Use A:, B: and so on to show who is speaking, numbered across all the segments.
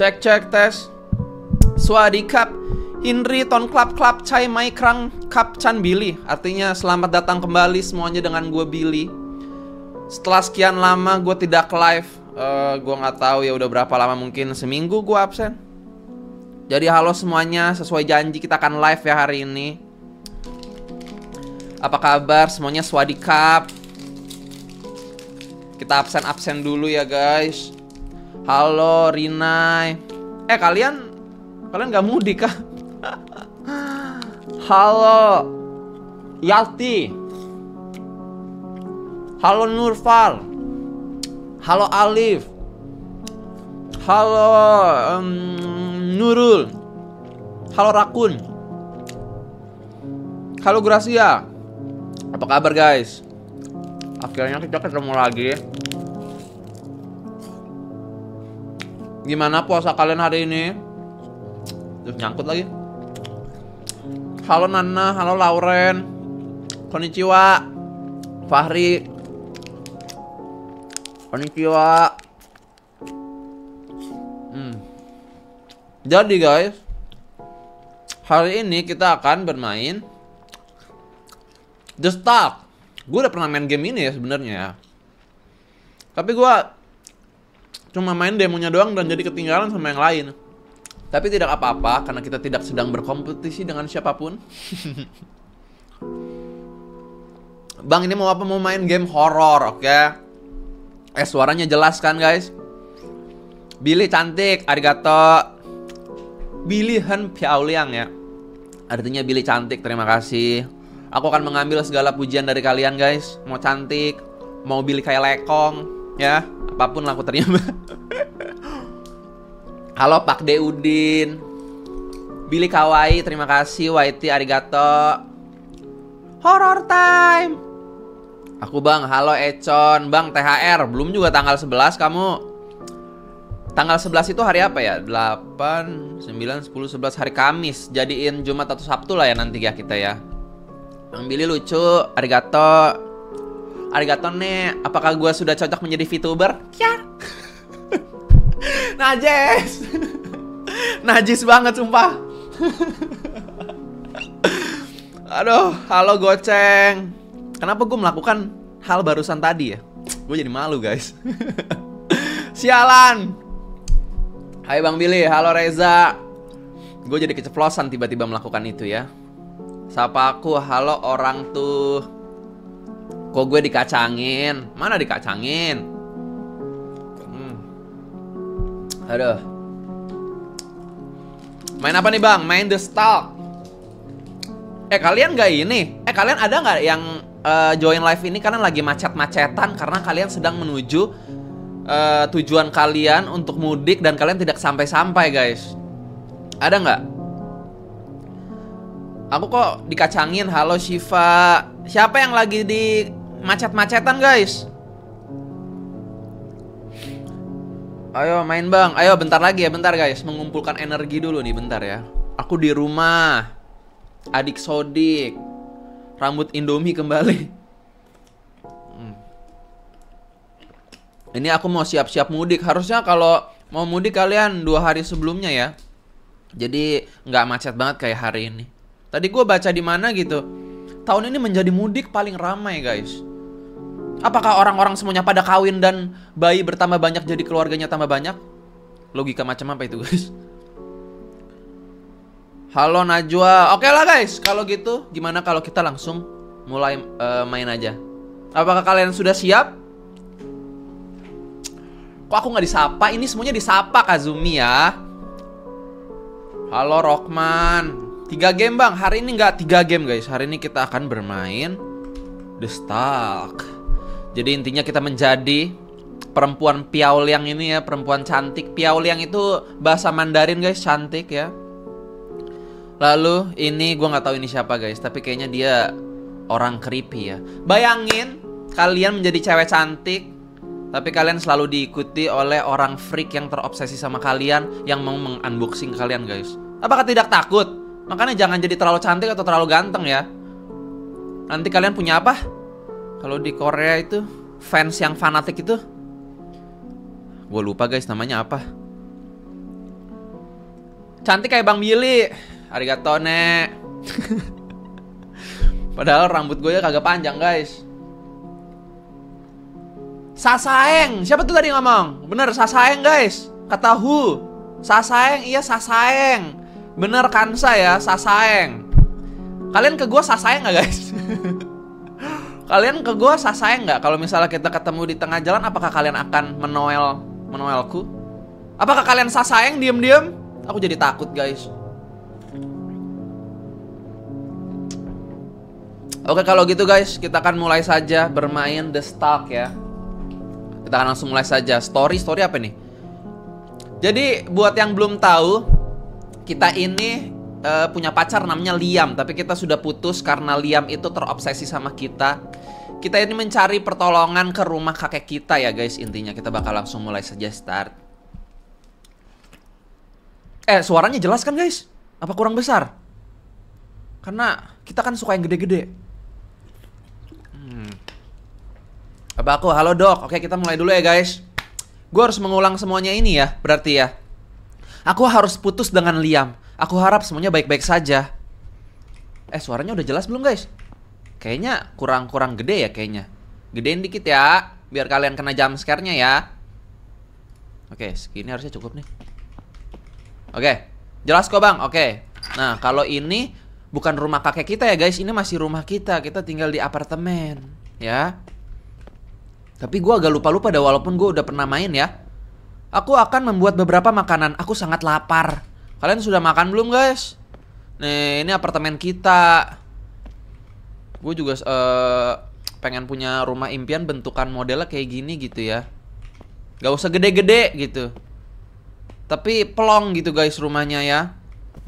A: Cek cek tes. Swadi Cup. Hinri Ton Club Club Chai Mai Krang Cup Chan Billy. Artinya selamat datang kembali semuanya dengan gue Billy. Setelah sekian lama gue tidak live, uh, gue nggak tahu ya udah berapa lama mungkin seminggu gue absen. Jadi halo semuanya, sesuai janji kita akan live ya hari ini. Apa kabar semuanya Swadi Cup? Kita absen-absen dulu ya guys. Halo Rinai. Eh kalian kalian nggak mudik kah? Halo Yalti. Halo Nurfal. Halo Alif. Halo um, Nurul. Halo Rakun. Halo Gracia. Apa kabar guys? Akhirnya kita ketemu lagi. Gimana puasa kalian hari ini? Terus nyangkut lagi. Halo Nana, halo Lauren. Konnichiwa. Fahri. Konnichiwa. Hmm. Jadi guys, hari ini kita akan bermain The Stark. Gue udah pernah main game ini ya sebenarnya. Tapi gue cuma main demonya doang dan jadi ketinggalan sama yang lain. Tapi tidak apa-apa karena kita tidak sedang berkompetisi dengan siapa pun. Bang ini mau apa mau main game horror, oke? Okay? Eh suaranya jelas kan guys? Billy cantik, arigato. Billy Han Piauliang ya. Artinya Billy cantik, terima kasih. Aku akan mengambil segala pujian dari kalian guys. Mau cantik, mau Billy kayak lekong, ya. Apa pun lah aku terima. Halo Pak Deudin. Billy Kawaii, terima kasih. Waiti, arigato. Horror time. Aku bang, halo Econ Bang THR, belum juga tanggal 11 kamu Tanggal 11 itu hari apa ya? 8, 9, 10, 11 hari Kamis Jadiin Jumat atau Sabtu lah ya nanti ya kita ya Bang lucu, arigato Arigato nih, apakah gue sudah cocok menjadi VTuber? Ya Najes Najis banget sumpah Aduh, halo goceng Kenapa gue melakukan hal barusan tadi ya? Gue jadi malu guys. Sialan. Hai Bang Billy, halo Reza. Gue jadi keceplosan tiba-tiba melakukan itu ya. Sapa aku, halo orang tuh. Kok gue dikacangin? Mana dikacangin? Hmm. Aduh. Main apa nih bang? Main The Stalk. Eh kalian gak ini? Eh kalian ada nggak yang uh, join live ini karena lagi macet-macetan karena kalian sedang menuju uh, tujuan kalian untuk mudik dan kalian tidak sampai-sampai guys. Ada nggak? Aku kok dikacangin. Halo Shiva. Siapa yang lagi di macet-macetan guys? Ayo main bang. Ayo bentar lagi ya, bentar guys. Mengumpulkan energi dulu nih, bentar ya. Aku di rumah. Adik Sodik rambut Indomie kembali. Hmm. Ini aku mau siap-siap mudik. Harusnya kalau mau mudik kalian dua hari sebelumnya ya. Jadi nggak macet banget kayak hari ini. Tadi gue baca di mana gitu. Tahun ini menjadi mudik paling ramai guys. Apakah orang-orang semuanya pada kawin dan bayi bertambah banyak jadi keluarganya tambah banyak? Logika macam apa itu guys? Halo Najwa. Oke lah guys, kalau gitu gimana kalau kita langsung mulai uh, main aja? Apakah kalian sudah siap? Kok aku nggak disapa? Ini semuanya disapa Kazumi ya. Halo Rockman. Tiga game bang. Hari ini nggak tiga game guys. Hari ini kita akan bermain The Stalk. Jadi intinya kita menjadi perempuan Piauliang ini ya, perempuan cantik. Piauliang itu bahasa Mandarin guys, cantik ya. Lalu ini gue nggak tahu ini siapa guys, tapi kayaknya dia orang creepy ya. Bayangin kalian menjadi cewek cantik, tapi kalian selalu diikuti oleh orang freak yang terobsesi sama kalian yang mau mengunboxing kalian guys. Apakah tidak takut? Makanya jangan jadi terlalu cantik atau terlalu ganteng ya. Nanti kalian punya apa? Kalau di Korea itu fans yang fanatik itu, gue lupa guys namanya apa. Cantik kayak Bang Billy. Arigato, Nek. Padahal rambut gue ya kagak panjang, guys. Sasaeng. Siapa tuh tadi ngomong? Bener, Sasaeng, guys. Kata Hu. Sasaeng, iya Sasaeng. Bener Kansa ya, Sasaeng. Kalian ke gue Sasaeng gak, guys? kalian ke gue Sasaeng nggak? Kalau misalnya kita ketemu di tengah jalan, apakah kalian akan menoel menoelku? Apakah kalian Sasaeng diem-diem? Aku jadi takut, guys. Oke kalau gitu guys, kita akan mulai saja bermain The Stalk ya. Kita akan langsung mulai saja. Story, story apa nih? Jadi buat yang belum tahu, kita ini uh, punya pacar namanya Liam, tapi kita sudah putus karena Liam itu terobsesi sama kita. Kita ini mencari pertolongan ke rumah kakek kita ya guys. Intinya kita bakal langsung mulai saja start. Eh, suaranya jelas kan guys? Apa kurang besar? Karena kita kan suka yang gede-gede. Hmm. Apa aku? Halo dok. Oke kita mulai dulu ya guys. Gue harus mengulang semuanya ini ya. Berarti ya. Aku harus putus dengan Liam. Aku harap semuanya baik-baik saja. Eh suaranya udah jelas belum guys? Kayaknya kurang-kurang gede ya kayaknya. Gedein dikit ya. Biar kalian kena jam scare-nya ya. Oke segini harusnya cukup nih. Oke. Jelas kok bang. Oke. Nah kalau ini bukan rumah kakek kita ya guys. Ini masih rumah kita. Kita tinggal di apartemen. Ya. Tapi gue agak lupa-lupa dah walaupun gue udah pernah main ya. Aku akan membuat beberapa makanan. Aku sangat lapar. Kalian sudah makan belum guys? Nih, ini apartemen kita. Gue juga uh, pengen punya rumah impian bentukan modelnya kayak gini gitu ya. Gak usah gede-gede gitu. Tapi pelong gitu guys rumahnya ya.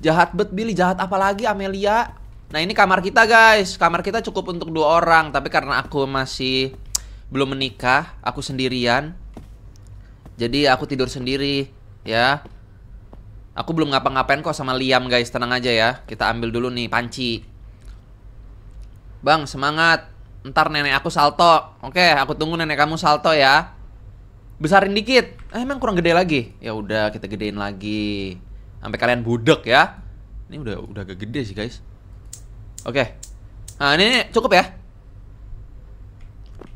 A: Jahat bet Billy, jahat apalagi Amelia. Nah ini kamar kita guys. Kamar kita cukup untuk dua orang. Tapi karena aku masih belum menikah, aku sendirian. Jadi aku tidur sendiri, ya. Aku belum ngapa-ngapain kok sama Liam guys, tenang aja ya. Kita ambil dulu nih panci. Bang, semangat. Ntar nenek aku salto. Oke, aku tunggu nenek kamu salto ya. Besarin dikit. Eh, emang kurang gede lagi. Ya udah, kita gedein lagi. Sampai kalian budek ya. Ini udah udah agak gede sih, guys. Oke. Nah, ini cukup ya.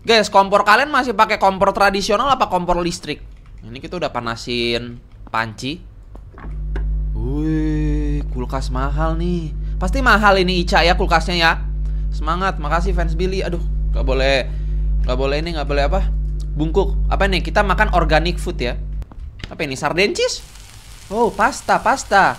A: Guys, kompor kalian masih pakai kompor tradisional apa kompor listrik? Ini kita udah panasin panci. Wih, kulkas mahal nih. Pasti mahal ini Ica ya kulkasnya ya. Semangat, makasih fans Billy. Aduh, nggak boleh, nggak boleh ini, nggak boleh apa? Bungkuk. Apa nih? Kita makan organic food ya. Apa ini? Sarden cheese? Oh, pasta, pasta.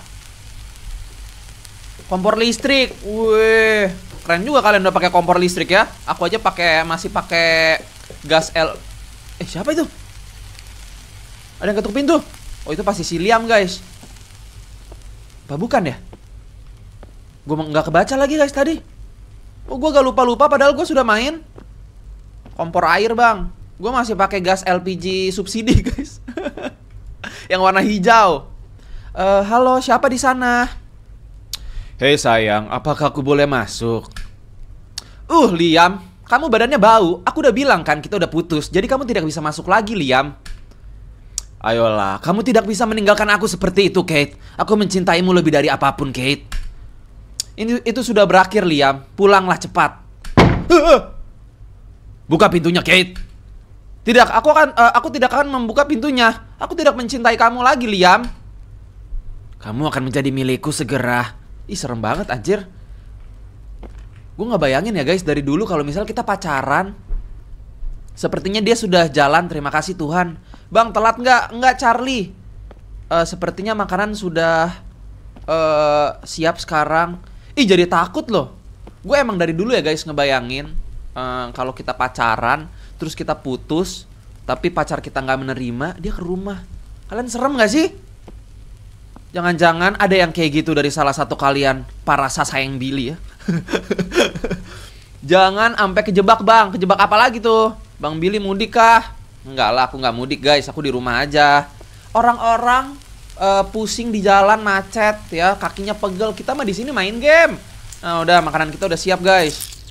A: Kompor listrik. Wih, Keren juga kalian udah pakai kompor listrik ya. Aku aja pakai masih pakai gas L. Eh, siapa itu? Ada yang ketuk pintu. Oh, itu pasti si Liam, guys. Apa bukan ya? Gue nggak kebaca lagi, guys, tadi. Oh, gue gak lupa-lupa padahal gue sudah main. Kompor air, Bang. Gue masih pakai gas LPG subsidi, guys. yang warna hijau. Uh, halo, siapa di sana? Hei sayang, apakah aku boleh masuk? Uh, Liam, kamu badannya bau. Aku udah bilang kan kita udah putus, jadi kamu tidak bisa masuk lagi, Liam. Ayolah, kamu tidak bisa meninggalkan aku seperti itu, Kate. Aku mencintaimu lebih dari apa pun, Kate. Ini itu sudah berakhir, Liam. Pulanglah cepat. Buka pintunya, Kate. Tidak, aku akan uh, aku tidak akan membuka pintunya. Aku tidak mencintai kamu lagi, Liam. Kamu akan menjadi milikku segera. Ih serem banget anjir Gue gak bayangin ya guys dari dulu kalau misal kita pacaran Sepertinya dia sudah jalan terima kasih Tuhan Bang telat nggak? Nggak Charlie uh, Sepertinya makanan sudah uh, siap sekarang Ih jadi takut loh Gue emang dari dulu ya guys ngebayangin uh, Kalau kita pacaran Terus kita putus Tapi pacar kita nggak menerima Dia ke rumah Kalian serem gak sih? Jangan-jangan ada yang kayak gitu dari salah satu kalian para sayang Billy ya. Jangan sampai kejebak bang, kejebak apa lagi tuh? Bang Billy mudik kah? Enggak lah, aku nggak mudik guys, aku di rumah aja. Orang-orang uh, pusing di jalan macet ya, kakinya pegel. Kita mah di sini main game. Nah udah makanan kita udah siap guys.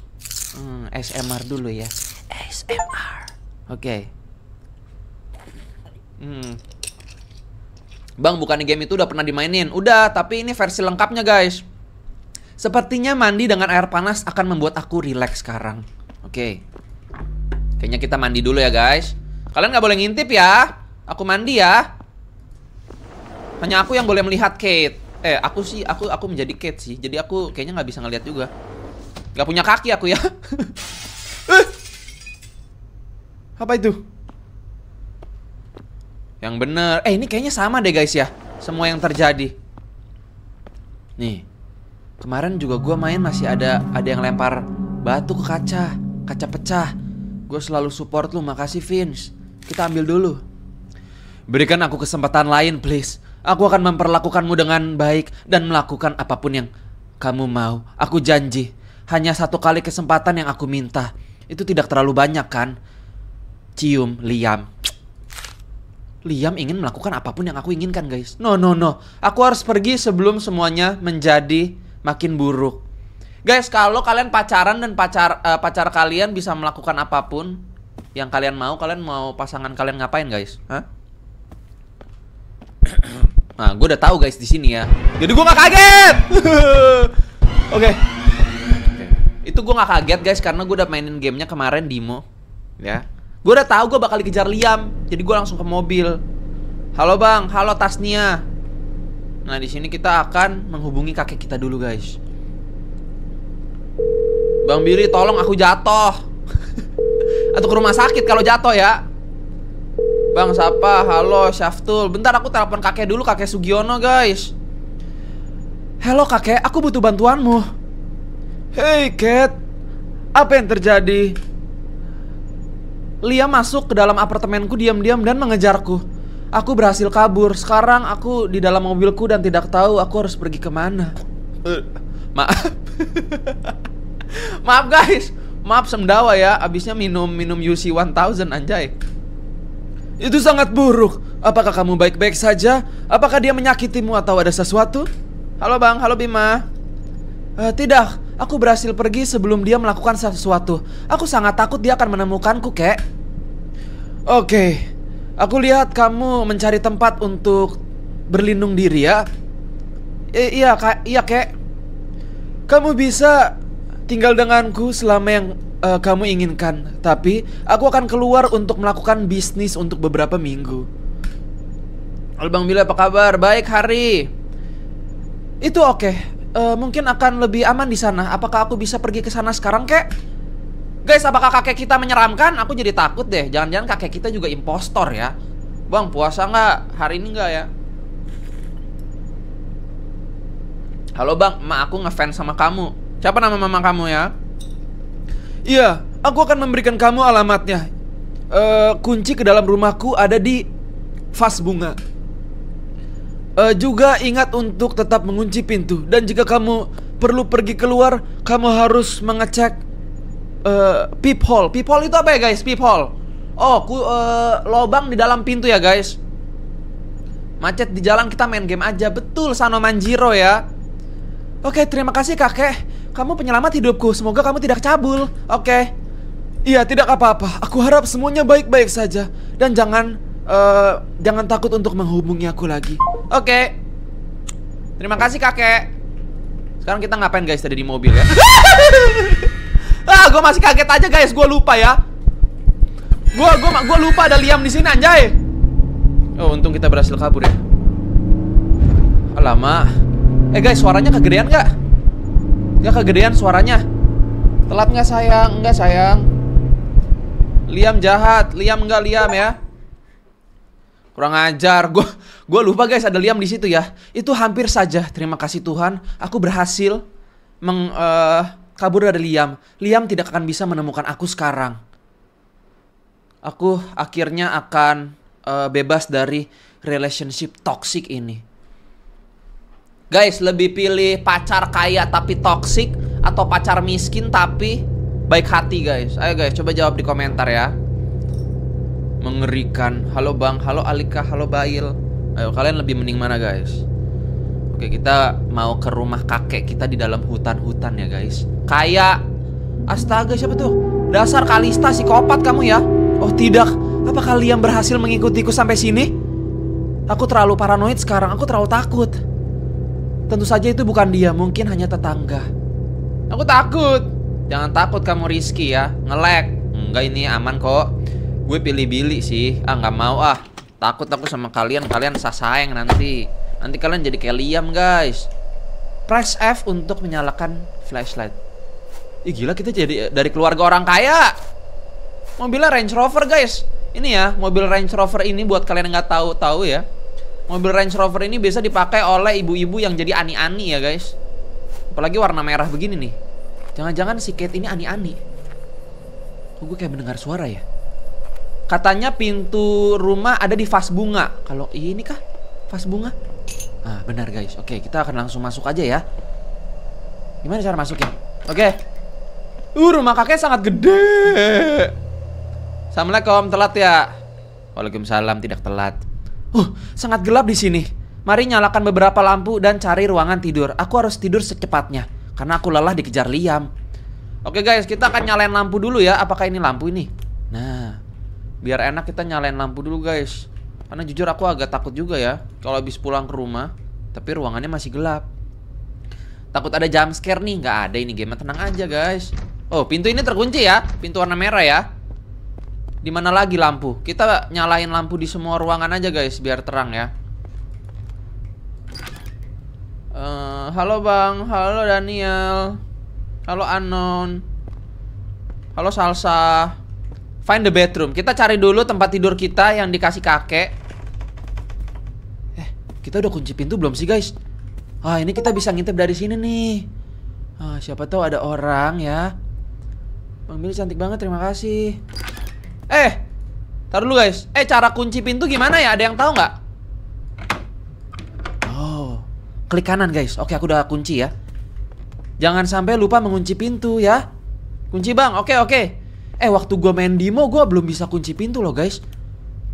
A: Hmm, SMR dulu ya. SMR. Oke. Okay. Hmm. Bang, bukan game itu udah pernah dimainin? Udah, tapi ini versi lengkapnya guys. Sepertinya mandi dengan air panas akan membuat aku rileks sekarang. Oke. Kayaknya kita mandi dulu ya guys. Kalian nggak boleh ngintip ya. Aku mandi ya. Hanya aku yang boleh melihat Kate. Eh, aku sih, aku aku menjadi Kate sih. Jadi aku kayaknya nggak bisa ngeliat juga. Gak punya kaki aku ya. Eh! Apa itu? Yang bener. Eh, ini kayaknya sama deh guys ya. Semua yang terjadi. Nih. Kemarin juga gue main masih ada ada yang lempar batu ke kaca. Kaca pecah. Gue selalu support lu. Makasih Vince. Kita ambil dulu. Berikan aku kesempatan lain please. Aku akan memperlakukanmu dengan baik dan melakukan apa pun yang kamu mau. Aku janji. Hanya satu kali kesempatan yang aku minta. Itu tidak terlalu banyak kan? Cium Liam. Liam ingin melakukan apa pun yang aku inginkan guys. No no no. Aku harus pergi sebelum semuanya menjadi makin buruk. Guys, kalau kalian pacaran dan pacar uh, pacar kalian bisa melakukan apa pun yang kalian mau, kalian mau pasangan kalian ngapain guys? Hah? nah, gue udah tahu guys di sini ya. Jadi gue nggak kaget. Oke. Okay. Itu gue nggak kaget guys karena gue udah mainin gamenya kemarin Dimo, ya. Gue udah tahu gue bakal dikejar Liam, jadi gue langsung ke mobil. Halo bang, halo Tasnia. Nah di sini kita akan menghubungi kakek kita dulu guys. Bang Billy, tolong aku jatuh. Atau ke rumah sakit kalau jatuh ya. Bang siapa? Halo Syaftul. Bentar aku telepon kakek dulu, kakek Sugiono guys. Halo kakek, aku butuh bantuanmu. Hey Cat, apa yang terjadi? Lia masuk ke dalam apartemenku diam-diam dan mengejarku. Aku berhasil kabur. Sekarang aku di dalam mobilku dan tidak tahu aku harus pergi ke mana. Uh, maaf. maaf guys. Maaf semdawa ya. Abisnya minum minum UC 1000 anjay. Itu sangat buruk. Apakah kamu baik-baik saja? Apakah dia menyakitimu atau ada sesuatu? Halo bang, halo Bima. Uh, tidak, Aku berhasil pergi sebelum dia melakukan sesuatu. Aku sangat takut dia akan menemukanku, kek. Oke, aku lihat kamu mencari tempat untuk berlindung diri ya. I iya, kak, iya, kek. Kamu bisa tinggal denganku selama yang uh, kamu inginkan. Tapi aku akan keluar untuk melakukan bisnis untuk beberapa minggu. Halo Bang Bila, apa kabar? Baik, Hari. Itu oke. Okay uh, mungkin akan lebih aman di sana. Apakah aku bisa pergi ke sana sekarang, kek? Guys, apakah kakek kita menyeramkan? Aku jadi takut deh. Jangan-jangan kakek kita juga impostor ya. Bang, puasa nggak? Hari ini nggak ya? Halo bang, emak aku ngefans sama kamu. Siapa nama mama kamu ya? Iya, aku akan memberikan kamu alamatnya. Uh, kunci ke dalam rumahku ada di vas bunga. Uh, juga ingat untuk tetap mengunci pintu dan jika kamu perlu pergi keluar, kamu harus mengecek uh, peephole. Peephole itu apa ya guys? Peephole. Oh, ku, uh, lobang di dalam pintu ya guys. Macet di jalan kita main game aja. Betul Sano Manjiro ya. Oke, terima kasih kakek. Kamu penyelamat hidupku. Semoga kamu tidak cabul. Oke. Iya, tidak apa-apa. Aku harap semuanya baik-baik saja dan jangan uh, jangan takut untuk menghubungi aku lagi. Oke. Okay. Terima kasih kakek. Sekarang kita ngapain guys tadi di mobil ya? ah, gue masih kaget aja guys. Gue lupa ya. Gue gue gue lupa ada Liam di sini anjay. Oh, untung kita berhasil kabur ya. Lama. Eh guys, suaranya kegedean nggak? Gak kegedean suaranya. Telat nggak sayang? Nggak sayang. Liam jahat. Liam nggak Liam ya. Kurang ajar. Gue gue lupa guys ada Liam di situ ya. Itu hampir saja. Terima kasih Tuhan, aku berhasil meng uh, kabur dari Liam. Liam tidak akan bisa menemukan aku sekarang. Aku akhirnya akan uh, bebas dari relationship toxic ini. Guys, lebih pilih pacar kaya tapi toxic atau pacar miskin tapi baik hati guys. Ayo guys, coba jawab di komentar ya mengerikan. Halo Bang, halo Alika, halo Bail. Ayo kalian lebih mending mana guys? Oke kita mau ke rumah kakek kita di dalam hutan-hutan ya guys. Kayak Astaga siapa tuh? Dasar Kalista psikopat kamu ya. Oh tidak, apa kalian berhasil mengikutiku sampai sini? Aku terlalu paranoid sekarang, aku terlalu takut. Tentu saja itu bukan dia, mungkin hanya tetangga. Aku takut. Jangan takut kamu Rizky ya, ngelek. Enggak ini aman kok. Gue pilih-pilih sih. Ah nggak mau ah. Takut aku sama kalian, kalian sasayang nanti. Nanti kalian jadi kayak Liam guys. Press F untuk menyalakan flashlight. Ih gila kita jadi dari keluarga orang kaya. Mobilnya Range Rover guys. Ini ya, mobil Range Rover ini buat kalian yang nggak tahu-tahu ya. Mobil Range Rover ini biasa dipakai oleh ibu-ibu yang jadi ani-ani ya guys. Apalagi warna merah begini nih. Jangan-jangan si Kate ini ani-ani. Kok gue kayak mendengar suara ya? Katanya pintu rumah ada di vas bunga. Kalau ini kah? Vas bunga? Ah, benar guys. Oke, kita akan langsung masuk aja ya. Gimana cara masuknya? Oke. Uh, rumah kakek sangat gede. Assalamualaikum, telat ya? Waalaikumsalam, tidak telat. Uh, sangat gelap di sini. Mari nyalakan beberapa lampu dan cari ruangan tidur. Aku harus tidur secepatnya karena aku lelah dikejar Liam. Oke guys, kita akan nyalain lampu dulu ya. Apakah ini lampu ini? Nah, biar enak kita nyalain lampu dulu guys. Karena jujur aku agak takut juga ya kalau habis pulang ke rumah, tapi ruangannya masih gelap. Takut ada jump scare nih, nggak ada ini game tenang aja guys. Oh, pintu ini terkunci ya, pintu warna merah ya. Di mana lagi lampu? Kita nyalain lampu di semua ruangan aja guys biar terang ya. Uh, halo Bang, halo Daniel. Halo Anon. Halo Salsa. Find the bedroom. Kita cari dulu tempat tidur kita yang dikasih kakek. Eh, kita udah kunci pintu belum sih, guys? Ah, ini kita bisa ngintip dari sini nih. Ah, siapa tahu ada orang ya. Bang Billy cantik banget, terima kasih. Eh, taruh dulu guys. Eh, cara kunci pintu gimana ya? Ada yang tahu nggak? Oh, klik kanan guys. Oke, aku udah kunci ya. Jangan sampai lupa mengunci pintu ya. Kunci bang. Oke, oke. Eh, waktu gue main demo, gue belum bisa kunci pintu loh guys.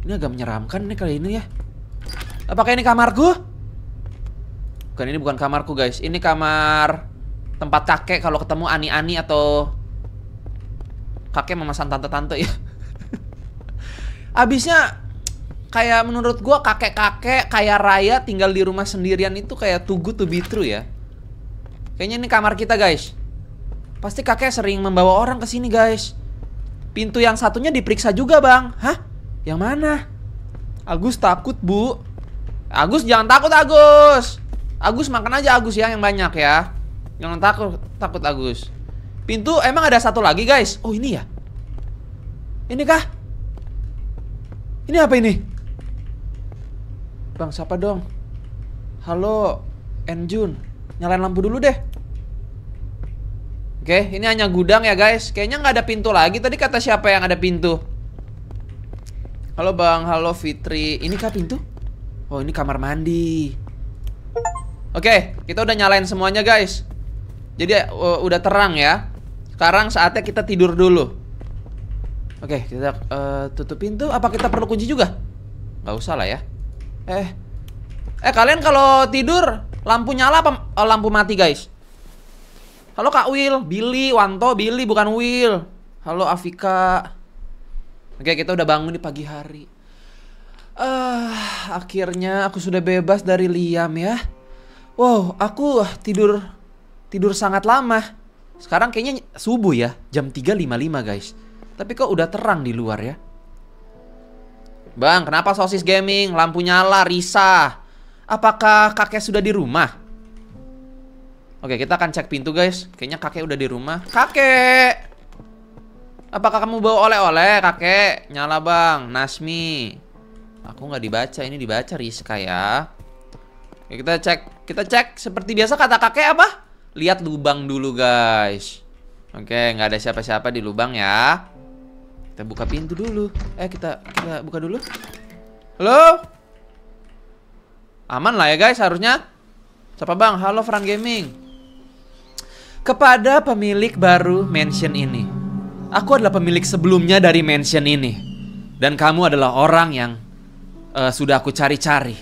A: Ini agak menyeramkan nih kali ini ya. Apakah ini kamarku? Bukan, ini bukan kamarku guys. Ini kamar tempat kakek kalau ketemu ani-ani atau kakek memesan tante-tante ya. Abisnya kayak menurut gua kakek-kakek kayak raya tinggal di rumah sendirian itu kayak too good to be true ya. Kayaknya ini kamar kita guys. Pasti kakek sering membawa orang ke sini guys. Pintu yang satunya diperiksa juga bang. Hah? Yang mana? Agus takut bu. Agus jangan takut Agus. Agus makan aja Agus ya yang banyak ya. Jangan takut takut Agus. Pintu emang ada satu lagi guys. Oh ini ya. Ini kah? Ini apa ini? Bang siapa dong? Halo Enjun. Nyalain lampu dulu deh. Oke ini hanya gudang ya guys. Kayaknya nggak ada pintu lagi. Tadi kata siapa yang ada pintu? Halo bang, halo Fitri. Ini kah pintu? Oh ini kamar mandi. Oke, kita udah nyalain semuanya guys. Jadi uh, udah terang ya. Sekarang saatnya kita tidur dulu Oke, kita uh, tutup pintu. Apa kita perlu kunci juga? Gak usah lah ya. Eh, eh kalian kalau tidur lampu nyala apa uh, lampu mati guys? Halo Kak Will, Billy, Wanto, Billy bukan Will. Halo Afika. Oke, kita udah bangun di pagi hari. Uh, akhirnya aku sudah bebas dari Liam ya. Wow, aku tidur tidur sangat lama. Sekarang kayaknya subuh ya, jam 3.55 guys. Tapi kok udah terang di luar ya? Bang, kenapa sosis gaming? Lampu nyala, risah. Apakah kakek sudah di rumah? Oke, kita akan cek pintu guys. Kayaknya kakek udah di rumah. Kakek! Apakah kamu bawa oleh-oleh kakek? Nyala bang, Nasmi. Aku nggak dibaca, ini dibaca Rizka ya. Oke, kita cek, kita cek. Seperti biasa kata kakek apa? Lihat lubang dulu guys. Oke, nggak ada siapa-siapa di lubang ya. Kita buka pintu dulu. Eh, kita kita buka dulu. Halo? Aman lah ya guys harusnya. Siapa bang? Halo Fran Gaming. Kepada pemilik baru mansion ini. Aku adalah pemilik sebelumnya dari mansion ini. Dan kamu adalah orang yang uh, sudah aku cari-cari.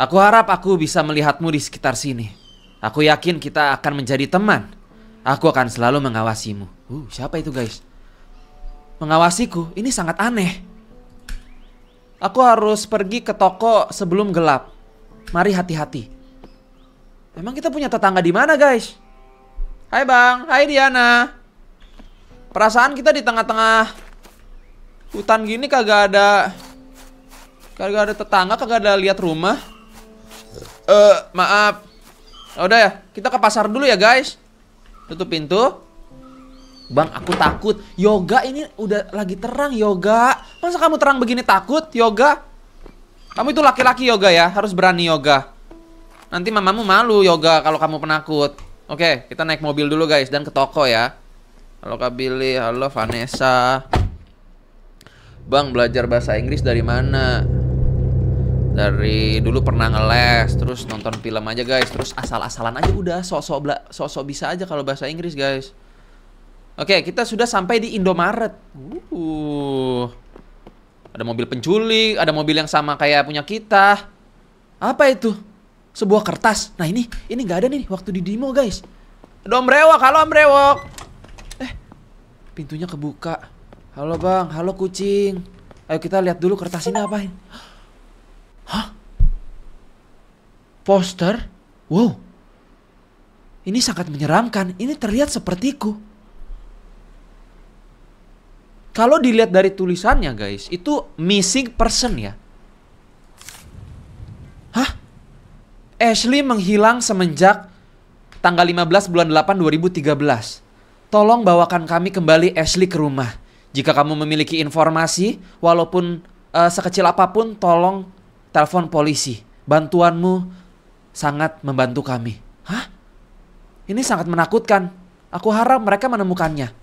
A: Aku harap aku bisa melihatmu di sekitar sini. Aku yakin kita akan menjadi teman. Aku akan selalu mengawasimu. Uh, siapa itu guys? Mengawasiku, ini sangat aneh. Aku harus pergi ke toko sebelum gelap. Mari hati-hati. Emang kita punya tetangga di mana, guys? Hai Bang, hai Diana. Perasaan kita di tengah-tengah hutan gini kagak ada kagak ada tetangga, kagak ada lihat rumah. Eh, uh, maaf. Ya udah ya, kita ke pasar dulu ya, guys. Tutup pintu. Bang, aku takut. Yoga ini udah lagi terang, Yoga. Masa kamu terang begini takut, Yoga? Kamu itu laki-laki yoga ya, harus berani yoga. Nanti mamamu malu yoga kalau kamu penakut. Oke, kita naik mobil dulu guys dan ke toko ya. Halo Kak Billy, halo Vanessa. Bang, belajar bahasa Inggris dari mana? Dari dulu pernah ngeles, terus nonton film aja guys, terus asal-asalan aja udah, sok-sok sok-sok bisa aja kalau bahasa Inggris guys. Oke, kita sudah sampai di Indomaret. Uh. Ada mobil penculik, ada mobil yang sama kayak punya kita. Apa itu? Sebuah kertas. Nah ini, ini nggak ada nih waktu di demo guys. Ada om Brewok, halo om Brewok. Eh, pintunya kebuka. Halo bang, halo kucing. Ayo kita lihat dulu kertas ini apa ini. Hah? Poster? Wow. Ini sangat menyeramkan. Ini terlihat sepertiku. Kalau dilihat dari tulisannya guys, itu missing person ya. Hah? Ashley menghilang semenjak tanggal 15 bulan 8 2013. Tolong bawakan kami kembali Ashley ke rumah. Jika kamu memiliki informasi, walaupun uh, sekecil apa pun, tolong telepon polisi. Bantuanmu sangat membantu kami. Hah? Ini sangat menakutkan. Aku harap mereka menemukannya.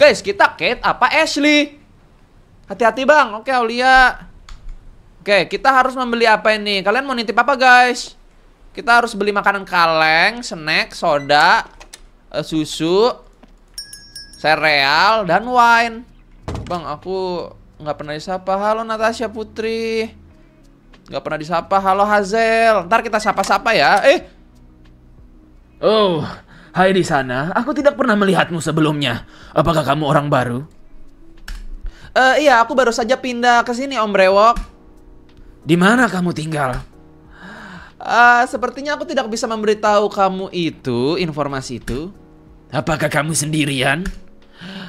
A: Guys, kita Kate apa Ashley? Hati-hati bang. Oke, Aulia. Oke, kita harus membeli apa ini? Kalian mau nitip apa guys? Kita harus beli makanan kaleng, snack, soda, eh, susu, sereal, dan wine. Bang, aku nggak pernah disapa. Halo Natasha Putri. Nggak pernah disapa. Halo Hazel. Ntar kita sapa-sapa ya. Eh.
B: Oh, Hai di sana, aku tidak pernah melihatmu sebelumnya. Apakah kamu orang baru?
A: Uh, iya, aku baru saja pindah ke sini, Om Brewok.
B: Di mana kamu tinggal?
A: Uh, sepertinya aku tidak bisa memberitahu kamu itu, informasi itu.
B: Apakah kamu sendirian?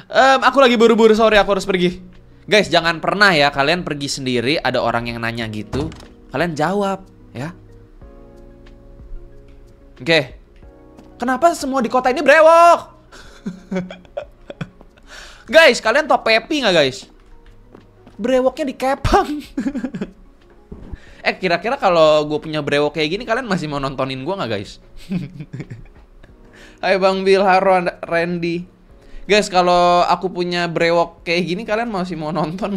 A: Um, aku lagi buru-buru, sorry aku harus pergi. Guys, jangan pernah ya kalian pergi sendiri, ada orang yang nanya gitu. Kalian jawab, ya. Oke, okay, Kenapa semua di kota ini brewok? guys, kalian tau Pepi nggak guys? Brewoknya di Kepang. eh, kira-kira kalau gue punya brewok kayak gini, kalian masih mau nontonin gue nggak guys? Hai Bang Bill, Haro, Randy. Guys, kalau aku punya brewok kayak gini, kalian masih mau nonton?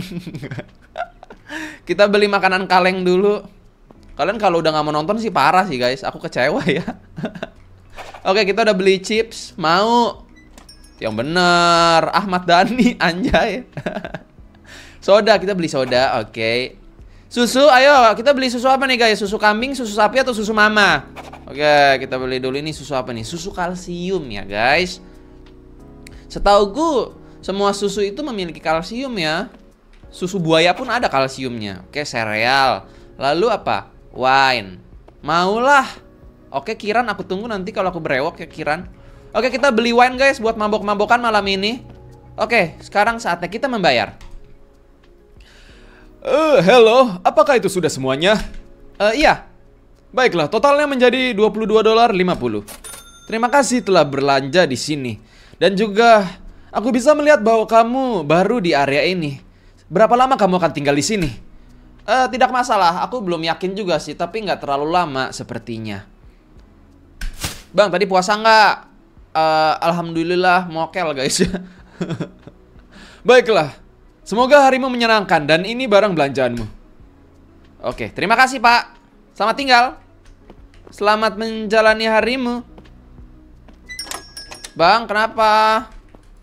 A: Kita beli makanan kaleng dulu. Kalian kalau udah nggak mau nonton sih parah sih guys. Aku kecewa ya. Oke, kita udah beli chips. Mau? Yang bener. Ahmad Dhani, anjay. soda, kita beli soda. Oke. Susu, ayo kita beli susu apa nih guys? Susu kambing, susu sapi atau susu mama? Oke, kita beli dulu ini susu apa nih? Susu kalsium ya guys. Setauku semua susu itu memiliki kalsium ya. Susu buaya pun ada kalsiumnya. Oke, sereal. Lalu apa? Wine. Maulah. Oke Kiran aku tunggu nanti kalau aku berewok ya Kiran Oke kita beli wine guys buat mabok-mabokan malam ini Oke sekarang saatnya kita membayar
C: Uh, hello, apakah itu sudah semuanya?
A: Uh, iya.
C: Baiklah, totalnya menjadi 22 dolar 50. Terima kasih telah berlanja di sini. Dan juga aku bisa melihat bahwa kamu baru di area ini. Berapa lama kamu akan tinggal di sini?
A: Uh, tidak masalah, aku belum yakin juga sih, tapi nggak terlalu lama sepertinya. Bang, tadi puasa nggak? Uh, Alhamdulillah mokel guys.
C: Baiklah, semoga harimu menyenangkan dan ini barang belanjaanmu.
A: Oke, terima kasih Pak. Selamat tinggal. Selamat menjalani harimu. Bang, kenapa?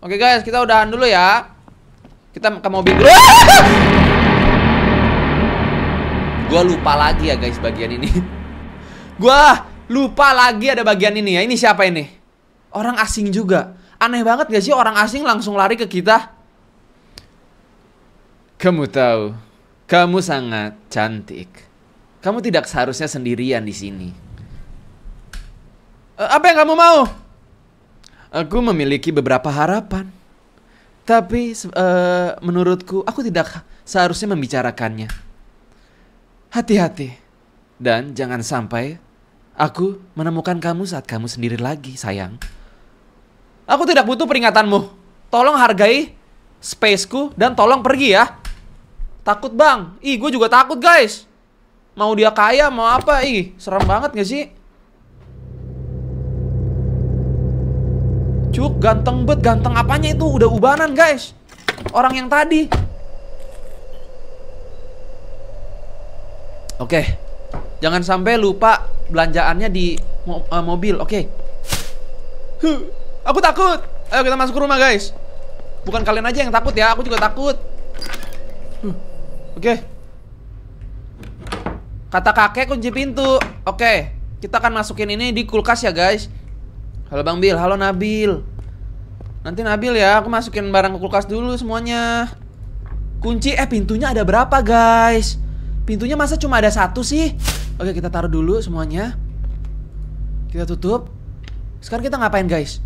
A: Oke guys, kita udahan dulu ya. Kita ke mobil dulu. Gua lupa lagi ya guys bagian ini. Gua Lupa lagi ada bagian ini ya. Ini siapa ini? Orang asing juga. Aneh banget gak sih orang asing langsung lari ke kita?
C: Kamu tahu,
D: Kamu sangat cantik. Kamu tidak seharusnya sendirian di sini.
A: Eh, apa yang kamu mau? Aku memiliki beberapa harapan. Tapi eh, menurutku aku tidak seharusnya membicarakannya. Hati-hati. Dan jangan sampai aku menemukan kamu saat kamu sendiri lagi, sayang. Aku tidak butuh peringatanmu. Tolong hargai spaceku dan tolong pergi ya. Takut bang. Ih, gue juga takut guys. Mau dia kaya, mau apa? Ih, serem banget gak sih? Cuk, ganteng bet, ganteng apanya itu? Udah ubanan guys. Orang yang tadi. Oke, jangan sampai lupa belanjaannya di mo- eh, mobil, oke? Huh, aku takut. Ayo kita masuk ke rumah guys. Bukan kalian aja yang takut ya, aku juga takut. Huh, Oke. Kata kakek kunci pintu. Oke, kita akan masukin ini di kulkas ya guys. Halo Bang Bil, halo Nabil. Nanti Nabil ya, aku masukin barang ke kulkas dulu semuanya. Kunci eh pintunya ada berapa guys? Pintunya masa cuma ada satu sih? Oke kita taruh dulu semuanya. Kita tutup. Sekarang kita ngapain guys?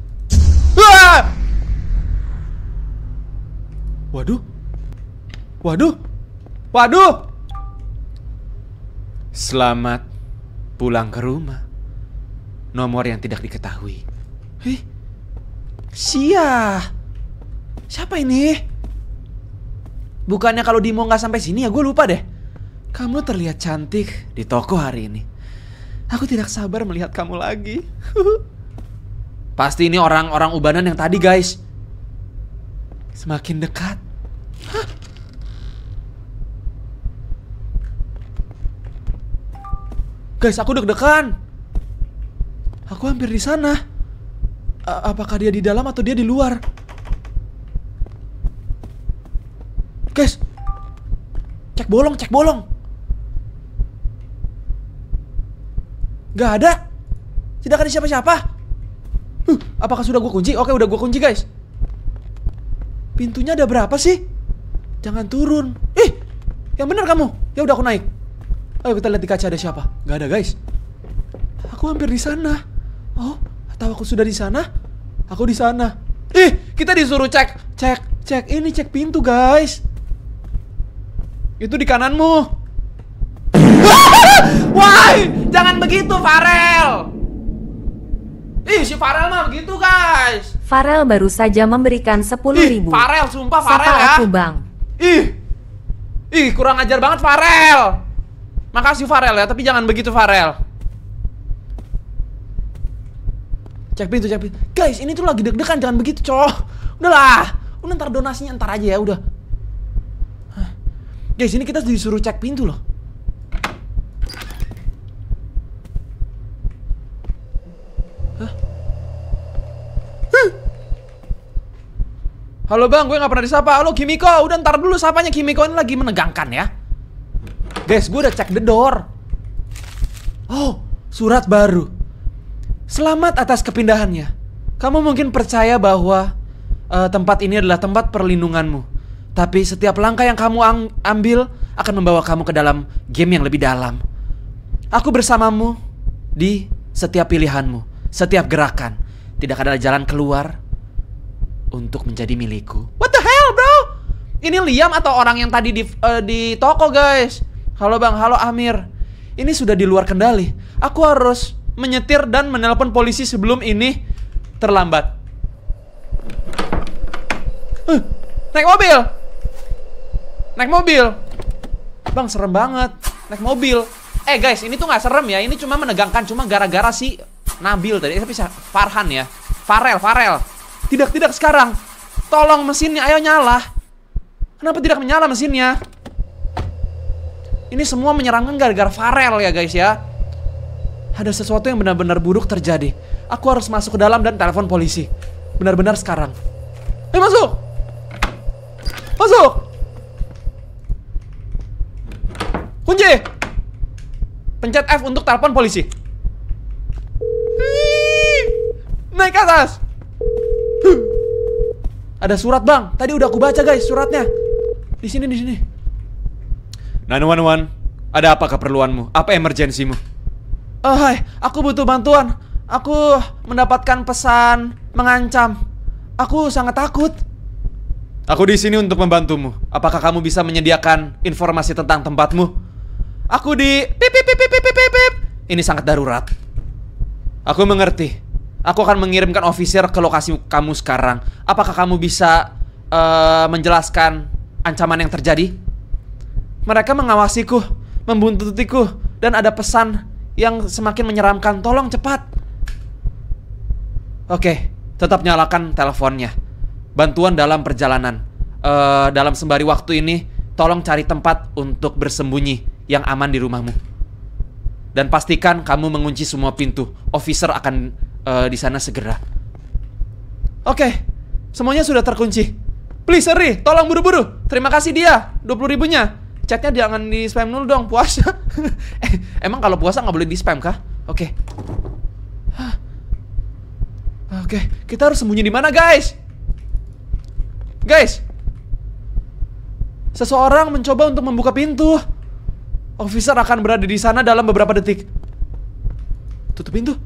A: Wah! Waduh. Waduh. Waduh. Selamat pulang ke rumah. Nomor yang tidak diketahui. Hih. Sia. Siapa ini? Bukannya kalau Dimo nggak sampai sini ya gue lupa deh. Kamu terlihat cantik di toko hari ini. Aku tidak sabar melihat kamu lagi. Pasti ini orang-orang ubanan yang tadi guys. Semakin dekat. Hah? Guys, aku deg-degan. Aku hampir di sana. A- apakah dia di dalam atau dia di luar? Guys, cek bolong, cek bolong. Gak ada. Tidak ada siapa-siapa. Huh, apakah sudah gue kunci? Oke, udah gue kunci guys. Pintunya ada berapa sih? Jangan turun. Ih, yang benar kamu. Ya udah aku naik. Ayo kita lihat di kaca ada siapa. Gak ada guys. Aku hampir di sana. Oh, atau aku sudah di sana? Aku di sana. Ih, kita disuruh cek, cek, cek ini cek pintu guys. Itu di kananmu. Why? Jangan begitu, Farel. Ih, si Farel mah begitu, guys.
E: Farel baru saja memberikan 10.000
A: Ih,
E: ribu.
A: Farel, sumpah Farel
E: Sapa
A: ya.
E: aku bang.
A: Ih. Ih, kurang ajar banget Farel. Makasih Farel ya, tapi jangan begitu Farel. Cek pintu, cek pintu. Guys, ini tuh lagi deg-degan, jangan begitu, cowok. Udahlah. Udah ntar donasinya ntar aja ya, udah. Guys, ini kita disuruh cek pintu loh. Halo bang, gue gak pernah disapa. Halo Kimiko, udah ntar dulu sapanya Kimiko ini lagi menegangkan ya. Guys, gue udah cek the door. Oh, surat baru. Selamat atas kepindahannya. Kamu mungkin percaya bahwa eh, tempat ini adalah tempat perlindunganmu. Tapi setiap langkah yang kamu ambil akan membawa kamu ke dalam game yang lebih dalam. Aku bersamamu di setiap pilihanmu, setiap gerakan. Tidak ada jalan keluar untuk menjadi milikku. What the hell, bro? Ini Liam atau orang yang tadi di eh, di toko, guys? Halo Bang, halo Amir. Ini sudah di luar kendali. Aku harus menyetir dan menelpon polisi sebelum ini terlambat. Eh, naik mobil. Naik mobil. Bang, serem banget. Naik mobil. Eh guys, ini tuh nggak serem ya. Ini cuma menegangkan. Cuma gara-gara si Nabil tadi. Tapi Farhan ya. Farel, Farel. Tidak, tidak sekarang. Tolong mesinnya, ayo nyala. Kenapa tidak menyala mesinnya? Ini semua menyeramkan gara-gara Farel ya guys ya. Ada sesuatu yang benar-benar buruk terjadi. Aku harus masuk ke dalam dan telepon polisi. Benar-benar sekarang. Ayo masuk. Masuk. Kunci. Pencet F untuk telepon polisi. Naik atas. Ada surat bang. Tadi udah aku baca guys suratnya. Di sini di sini.
C: 911, ada apa keperluanmu? Apa emergensimu?
A: Oh hai, aku butuh bantuan. Aku mendapatkan pesan mengancam. Aku sangat takut.
C: Aku di sini untuk membantumu. Apakah kamu bisa menyediakan informasi tentang tempatmu?
A: Aku di pip pip pip pip pip pip. Ini sangat darurat.
C: Aku mengerti. Aku akan mengirimkan officer ke lokasi kamu sekarang. Apakah kamu bisa eh, menjelaskan ancaman yang terjadi?
A: Mereka mengawasiku, membuntutiku, dan ada pesan yang semakin menyeramkan. Tolong cepat.
C: Oke, tetap nyalakan teleponnya. Bantuan dalam perjalanan. Eh, dalam sembari waktu ini, tolong cari tempat untuk bersembunyi yang aman di rumahmu. Dan pastikan kamu mengunci semua pintu. Officer akan eh, di sana segera.
A: Oke, semuanya sudah terkunci. Please, Ri, tolong buru-buru. Terima kasih dia, 20 ribunya. Chatnya jangan di spam dulu dong, puasa. eh, emang kalau puasa nggak boleh di spam kah? Oke. Hah. Oke, kita harus sembunyi di mana, guys? Guys, seseorang mencoba untuk membuka pintu. Officer akan berada di sana dalam beberapa detik. Tutup pintu.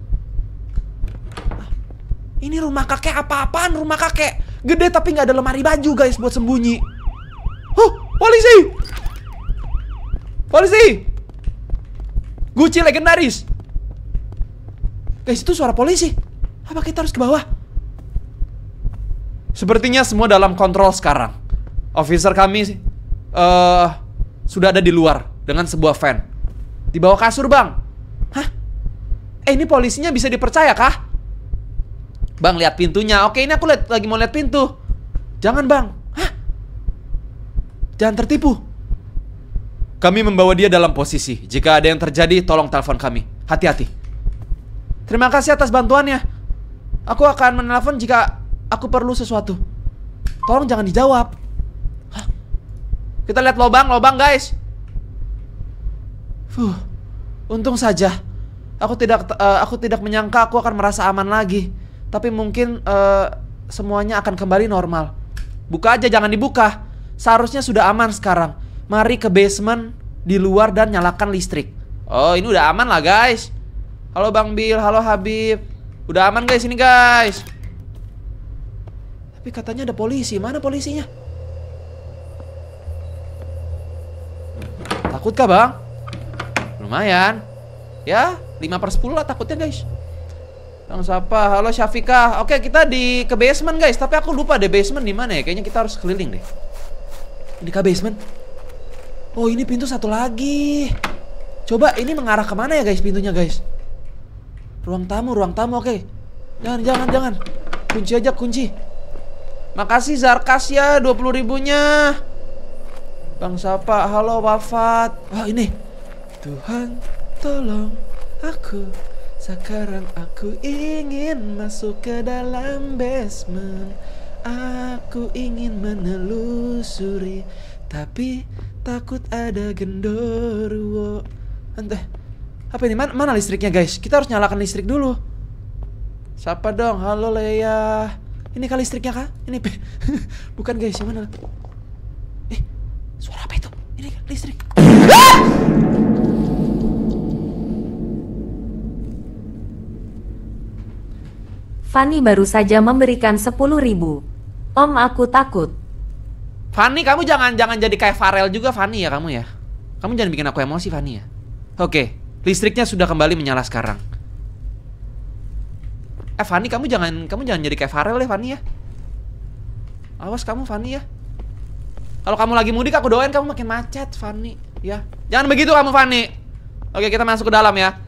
A: Ini rumah kakek apa-apaan rumah kakek? Gede tapi nggak ada lemari baju guys buat sembunyi. Huh, polisi! Polisi! Gucci legendaris. Guys, itu suara polisi. Apa kita harus ke bawah?
C: Sepertinya semua dalam kontrol sekarang. Officer kami eh sudah ada di luar dengan sebuah van.
A: Di bawah kasur, Bang. Hah? Eh, ini polisinya bisa dipercaya kah? Bang, lihat pintunya. Oke, ini aku lihat lagi mau lihat pintu. Jangan, Bang. Hah? Jangan tertipu.
C: Kami membawa dia dalam posisi. Jika ada yang terjadi, tolong telepon kami. Hati-hati.
A: Terima kasih atas bantuannya. Aku akan menelpon jika aku perlu sesuatu. Tolong jangan dijawab. Hah? Kita lihat lobang, lobang guys. Fuh, untung saja. Aku tidak, eh, aku tidak menyangka aku akan merasa aman lagi. Tapi mungkin eh, semuanya akan kembali normal. Buka aja, jangan dibuka. Seharusnya sudah aman sekarang. Mari ke basement di luar dan nyalakan listrik. Oh, ini udah aman lah guys. Halo Bang Bill, halo Habib. Udah aman guys ini guys. Tapi katanya ada polisi. Mana polisinya? Takutkah bang? Lumayan. Ya, 5 per 10 lah takutnya guys. Bang siapa? Halo Syafika. Oke, kita di ke basement guys. Tapi aku lupa deh basement di mana ya. Kayaknya kita harus keliling deh. Ini ke basement. Oh, ini pintu satu lagi. Coba ini mengarah ke mana ya guys pintunya guys? Ruang tamu, ruang tamu. Oke. Jangan, jangan, jangan. Kunci aja, kunci. Makasih Zarkas ya 20 ribunya Bang Sapa Halo wafat Wah ini Tuhan tolong aku Sekarang aku ingin masuk ke dalam basement Aku ingin menelusuri Tapi takut ada gendorwo Entah Apa ini? Mana, mana listriknya guys? Kita harus nyalakan listrik dulu Siapa dong? Halo Leia ini kali listriknya kah? Ini bukan guys, yang mana? Eh, suara apa itu? Ini listrik.
E: Fanny baru saja memberikan 10.000. Om aku takut.
A: Fanny, kamu jangan jangan jadi kayak Farel juga Fanny ya kamu ya. Kamu jangan bikin aku emosi Fanny ya. Oke, listriknya sudah kembali menyala sekarang. Eh Fanny kamu jangan kamu jangan jadi kayak Farel ya Fanny ya. Awas kamu Fanny ya. Kalau kamu lagi mudik aku doain kamu makin macet Fanny ya. Jangan begitu kamu Fanny. Oke kita masuk ke dalam ya.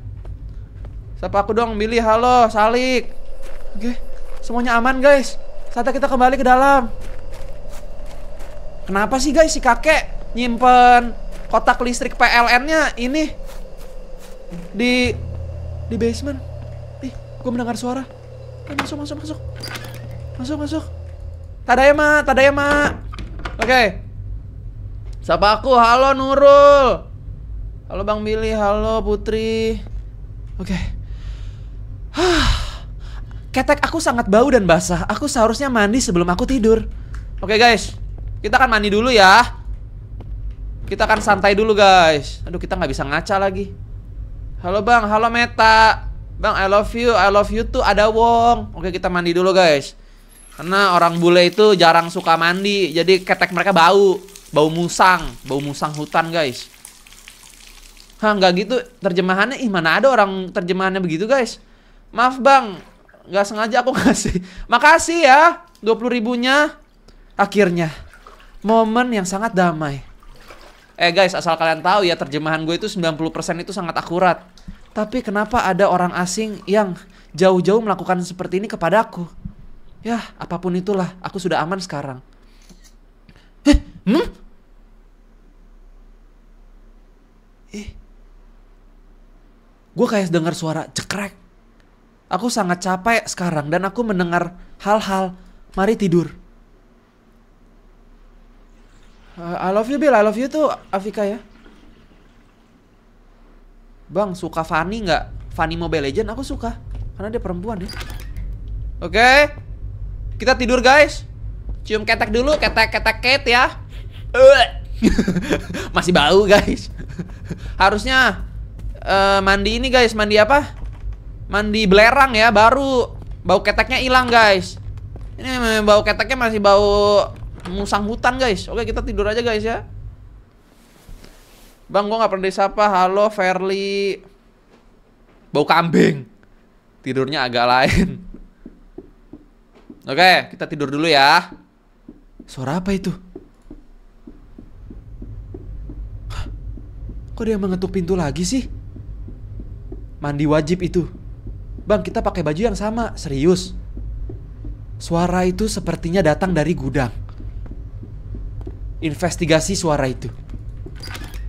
A: Siapa aku dong Billy halo Salik. Oke semuanya aman guys. Saatnya kita kembali ke dalam. Kenapa sih guys si kakek nyimpen kotak listrik PLN-nya ini di di basement? Ih, gue mendengar suara. Ayo, masuk, masuk, masuk. Masuk, masuk. Tadayama, Tadayama. Oke. Siapa aku? Halo Nurul. Halo Bang Billy, halo Putri. Oke. Hah. Ketek aku sangat bau dan basah. Aku seharusnya mandi sebelum aku tidur. Oke guys, kita akan mandi dulu ya. Kita akan santai dulu guys. Aduh kita nggak bisa ngaca lagi. Halo bang, halo Meta. Bang, I love you, I love you tuh ada Wong. Oke kita mandi dulu guys. Karena orang bule itu jarang suka mandi, jadi ketek mereka bau, bau musang, bau musang hutan guys. Hah nggak gitu terjemahannya, ih mana ada orang terjemahannya begitu guys. Maaf bang, nggak sengaja aku ngasih. Makasih ya, 20 ribunya. Akhirnya, momen yang sangat damai. Eh guys, asal kalian tahu ya terjemahan gue itu 90% itu sangat akurat. Tapi kenapa ada orang asing yang jauh-jauh melakukan seperti ini kepadaku? Ya, apa pun itulah, aku sudah aman sekarang. Eh, hmm? Eh. Gue kayak dengar suara cekrek. Aku sangat capek sekarang dan aku mendengar hal-hal. Mari tidur. Uh, I love you Bill, I love you tuh Afika ya. Bang, suka Fanny nggak? Fanny Mobile Legend aku suka. Karena dia perempuan ya. Oke. Kita tidur guys. Cium ketek dulu, ketek-ketek ket ya. Masih bau guys. Harusnya uh, mandi ini guys, mandi apa? Mandi belerang ya, baru bau keteknya hilang guys. Ini bau keteknya masih bau musang hutan guys. Oke kita tidur aja guys ya. Bang gua nggak pernah disapa. Halo Fairly. Bau kambing. Tidurnya agak lain. Oke kita tidur dulu ya. Suara apa itu? Kok dia mengetuk pintu lagi sih? Mandi wajib itu. Bang, kita pakai baju yang sama, serius. Suara itu sepertinya datang dari gudang investigasi suara itu.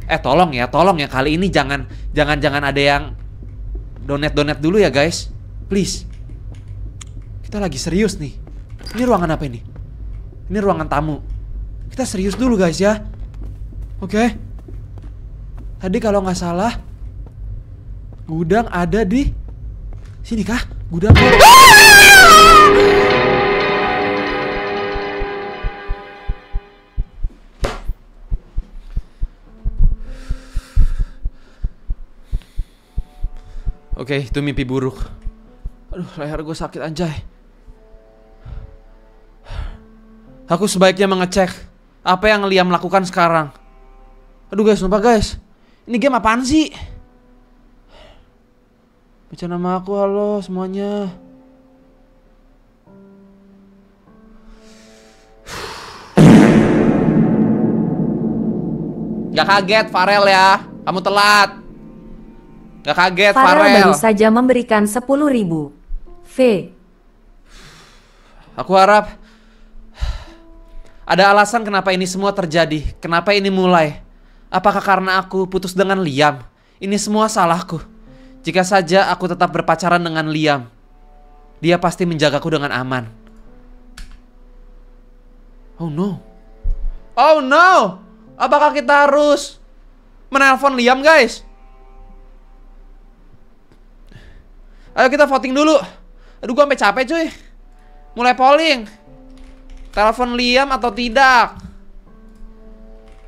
A: Eh tolong ya, tolong ya kali ini jangan jangan jangan ada yang donet donet dulu ya guys, please. Kita lagi serius nih. Ini ruangan apa ini? Ini ruangan tamu. Kita serius dulu guys ya. Oke. Okay. Tadi kalau nggak salah gudang ada di sini kah? Gudang. Oke, okay, itu mimpi buruk. Aduh, leher gue sakit anjay. Aku sebaiknya mengecek apa yang Liam lakukan sekarang. Aduh guys, lupa guys. Ini game apaan sih? Baca nama aku, halo semuanya. Gak kaget Farel ya, kamu telat. Gak kaget
E: Farel. Farel baru saja memberikan 10 ribu. V.
A: Aku harap ada alasan kenapa ini semua terjadi. Kenapa ini mulai. Apakah karena aku putus dengan Liam? Ini semua salahku. Jika saja aku tetap berpacaran dengan Liam, dia pasti menjagaku dengan aman. Oh no. Oh no. Apakah kita harus menelpon Liam, guys? Ayo kita voting dulu. Aduh, gue sampai capek cuy. Mulai polling. Telepon Liam atau tidak?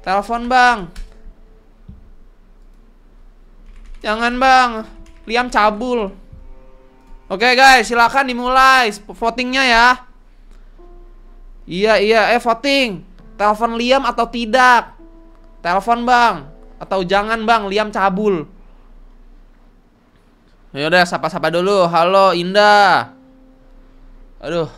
A: Telepon bang. Jangan bang. Liam cabul. Oke guys, silakan dimulai votingnya ya. Iya iya, eh voting. Telepon Liam atau tidak? Telepon bang. Atau jangan bang, Liam cabul. Ya udah sapa-sapa dulu. Halo Indah. Aduh.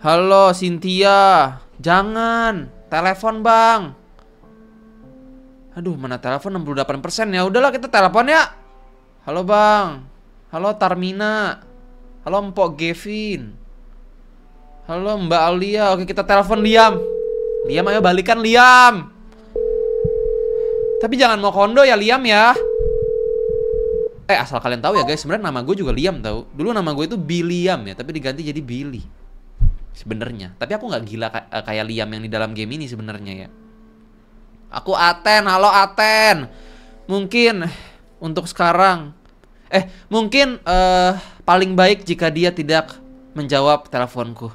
A: Halo Cynthia. Jangan. Telepon, Bang. Aduh, mana telepon 68% ya. Udahlah kita telepon ya. Halo, Bang. Halo Tarmina. Halo Mpok Gavin. Halo Mbak Alia. Oke, kita telepon Liam. Liam ayo balikan Liam. Tapi jangan mau kondo ya Liam ya. Eh asal kalian tahu ya guys, sebenarnya nama gue juga Liam tahu. Dulu nama gue itu Billiam ya, tapi diganti jadi Billy. Sebenarnya. Tapi aku nggak gila eh, kayak Liam yang di dalam game ini sebenarnya ya. Aku Aten, halo Aten. Mungkin untuk sekarang eh mungkin uh, paling baik jika dia tidak menjawab teleponku.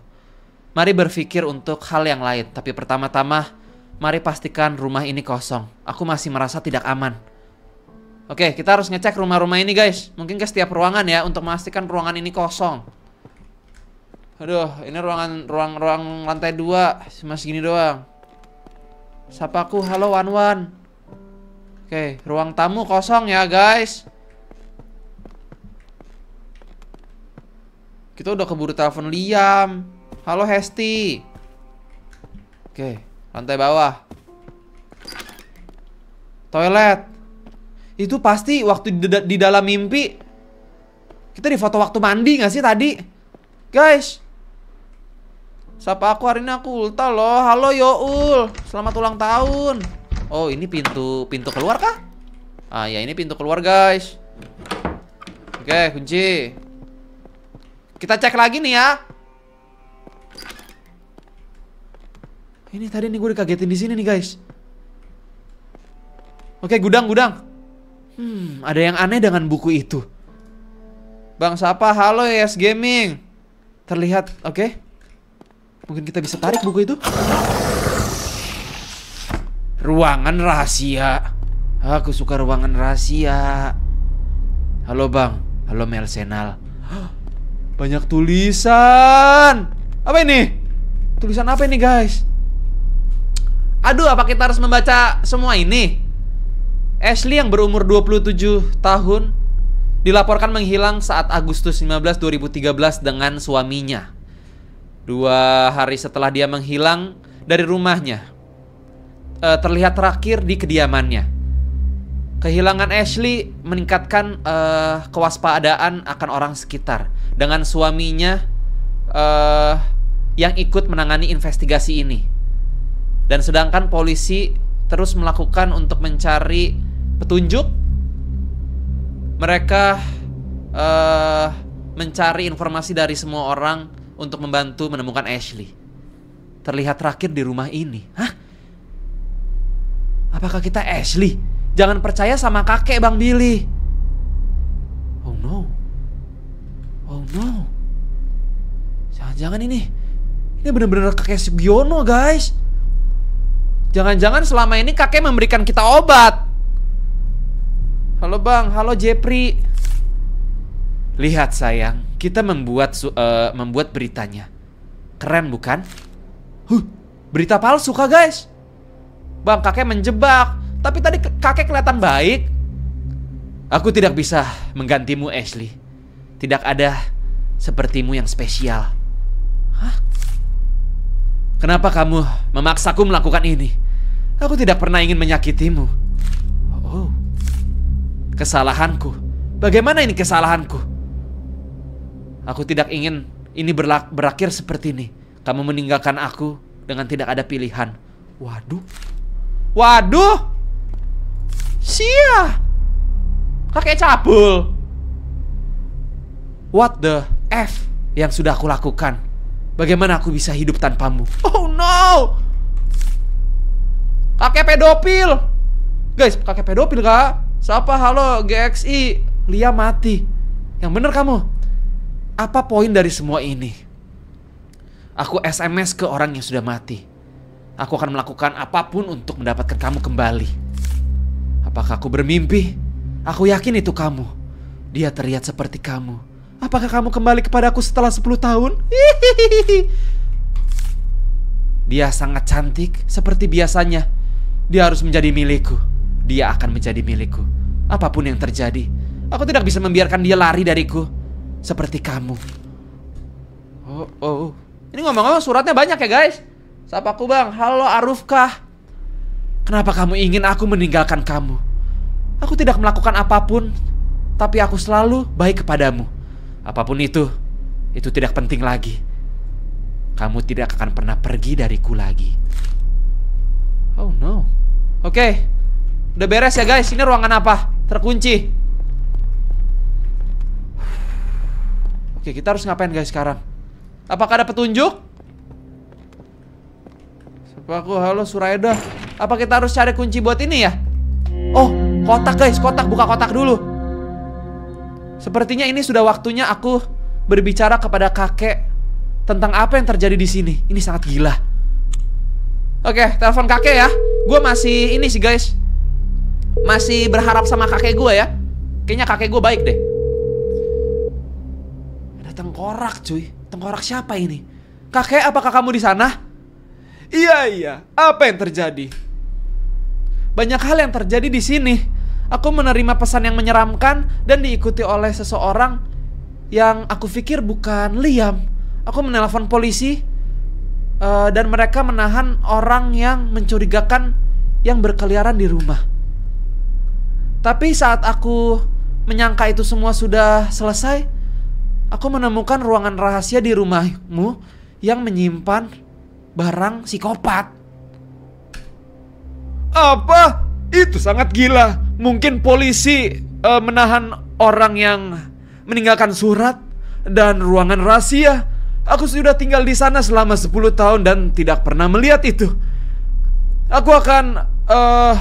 A: Mari berpikir untuk hal yang lain, tapi pertama-tama mari pastikan rumah ini kosong. Aku masih merasa tidak aman. Oke, kita harus ngecek rumah-rumah ini guys. Mungkin ke setiap ruangan ya untuk memastikan ruangan ini kosong. Aduh, ini ruangan ruang ruang lantai dua masih gini doang. Sapa aku, halo Wan Wan. Oke, ruang tamu kosong ya guys. Kita udah keburu telepon Liam. Halo Hesti. Oke, lantai bawah. Toilet. Itu pasti waktu di, dalam mimpi kita di foto waktu mandi gak sih tadi? Guys. Sapa aku hari ini aku ulta loh. Halo Youl. Selamat ulang tahun. Oh, ini pintu pintu keluar kah? Ah, ya ini pintu keluar, guys. Oke, kunci. Kita cek lagi nih ya. Ini tadi nih gue dikagetin di sini nih guys. Oke gudang gudang. Hmm, ada yang aneh dengan buku itu. Bang Sapa, halo Yes Gaming. Terlihat, oke? Mungkin kita bisa tarik buku itu. Ruangan rahasia. Aku suka ruangan rahasia. Halo Bang, halo Melsenal. Banyak tulisan. Apa ini? Tulisan apa ini, guys? Aduh, apa kita harus membaca semua ini? Ashley yang berumur 27 tahun dilaporkan menghilang saat Agustus 19 2013 dengan suaminya. Dua hari setelah dia menghilang dari rumahnya, e, terlihat terakhir di kediamannya. Kehilangan Ashley meningkatkan e, kewaspadaan akan orang sekitar dengan suaminya e, yang ikut menangani investigasi ini. Dan sedangkan polisi terus melakukan untuk mencari petunjuk, mereka uh, mencari informasi dari semua orang untuk membantu menemukan Ashley. Terlihat terakhir di rumah ini. Hah? Apakah kita Ashley? Jangan percaya sama kakek Bang Billy. Oh no. Oh no. Jangan-jangan ini ini bener-bener kakek Sugiono, guys. Jangan-jangan selama ini kakek memberikan kita obat. Halo bang, halo Jepri. Lihat sayang, kita membuat uh, membuat beritanya. Keren bukan? Huh, berita palsu kah guys? Bang, kakek menjebak. Tapi tadi kakek kelihatan baik. Aku tidak bisa menggantimu Ashley. Tidak ada sepertimu yang spesial. Hah? Kenapa kamu memaksaku melakukan ini? Aku tidak pernah ingin menyakitimu. Oh, kesalahanku. Bagaimana ini kesalahanku? Aku tidak ingin ini berakhir seperti ini. Kamu meninggalkan aku dengan tidak ada pilihan. Waduh. Waduh. Sia. Kakek cabul. What the F yang sudah aku lakukan? Bagaimana aku bisa hidup tanpamu? Oh no! Kakek pedofil. Guys, kakek pedofil kak. Siapa? Halo GXI. Lia mati. Yang bener kamu. Apa poin dari semua ini? Aku SMS ke orang yang sudah mati. Aku akan melakukan apa pun untuk mendapatkan kamu kembali. Apakah aku bermimpi? Aku yakin itu kamu. Dia terlihat seperti kamu. Apakah kamu kembali kepadaku setelah 10 tahun? Dia sangat cantik seperti biasanya. Dia harus menjadi milikku. Dia akan menjadi milikku. Apa pun yang terjadi, aku tidak bisa membiarkan dia lari dariku. Seperti kamu. Oh, oh. Ini ngomong-ngomong suratnya banyak ya guys. Sapa aku bang. Halo Arufkah. Kenapa kamu ingin aku meninggalkan kamu? Aku tidak melakukan apa pun. Tapi aku selalu baik kepadamu. Apa pun itu, itu tidak penting lagi. Kamu tidak akan pernah pergi dariku lagi. Oh no. Oke. Okay. Udah beres ya guys. Ini ruangan apa? Terkunci. Oke, kita harus ngapain guys sekarang? Apakah ada petunjuk? Aku? Halo Suraida. Apa kita harus cari kunci buat ini ya? Oh, kotak guys, kotak buka kotak dulu. Sepertinya ini sudah waktunya aku berbicara kepada kakek tentang apa yang terjadi di sini. Ini sangat gila. Oke, telepon kakek ya. Gue masih ini sih guys. Masih berharap sama kakek gue ya. Kayaknya kakek gue baik deh. Tengkorak cuy. Tengkorak siapa ini? Kakek, apakah kamu di sana?
C: Iya iya, apa yang terjadi?
A: Banyak hal yang terjadi di sini. Aku menerima pesan yang menyeramkan dan diikuti oleh seseorang yang aku pikir bukan Liam. Aku menelpon polisi eh, dan mereka menahan orang yang mencurigakan yang berkeliaran di rumah. Tapi saat aku menyangka itu semua sudah selesai, aku menemukan ruangan rahasia di rumahmu yang menyimpan barang psikopat.
C: Apa? Itu sangat gila. Mungkin polisi eh, menahan orang yang meninggalkan surat dan ruangan rahasia. Aku sudah tinggal di sana selama 10 tahun dan tidak pernah melihat itu. Aku akan eh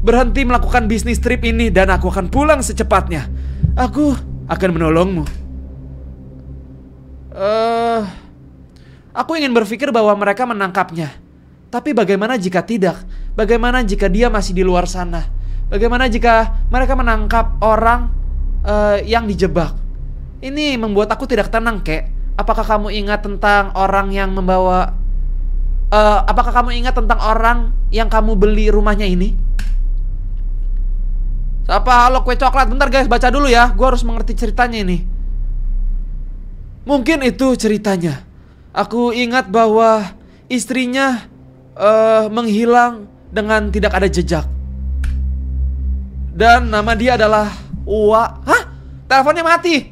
C: berhenti melakukan bisnis trip ini dan aku akan pulang secepatnya. Aku akan menolongmu.
A: Eh, aku ingin berpikir bahwa mereka menangkapnya. Tapi bagaimana jika tidak? Bagaimana jika dia masih di luar sana? Bagaimana jika mereka menangkap orang eh, yang dijebak? Ini membuat aku tidak tenang, kek. Apakah kamu ingat tentang orang yang membawa? eh, apakah kamu ingat tentang orang yang kamu beli rumahnya ini? Siapa? Halo kue coklat. Bentar guys, baca dulu ya. Gue harus mengerti ceritanya ini. Mungkin itu ceritanya. Aku ingat bahwa istrinya eh menghilang dengan tidak ada jejak. Dan nama dia adalah Uwa. Hah? Teleponnya mati.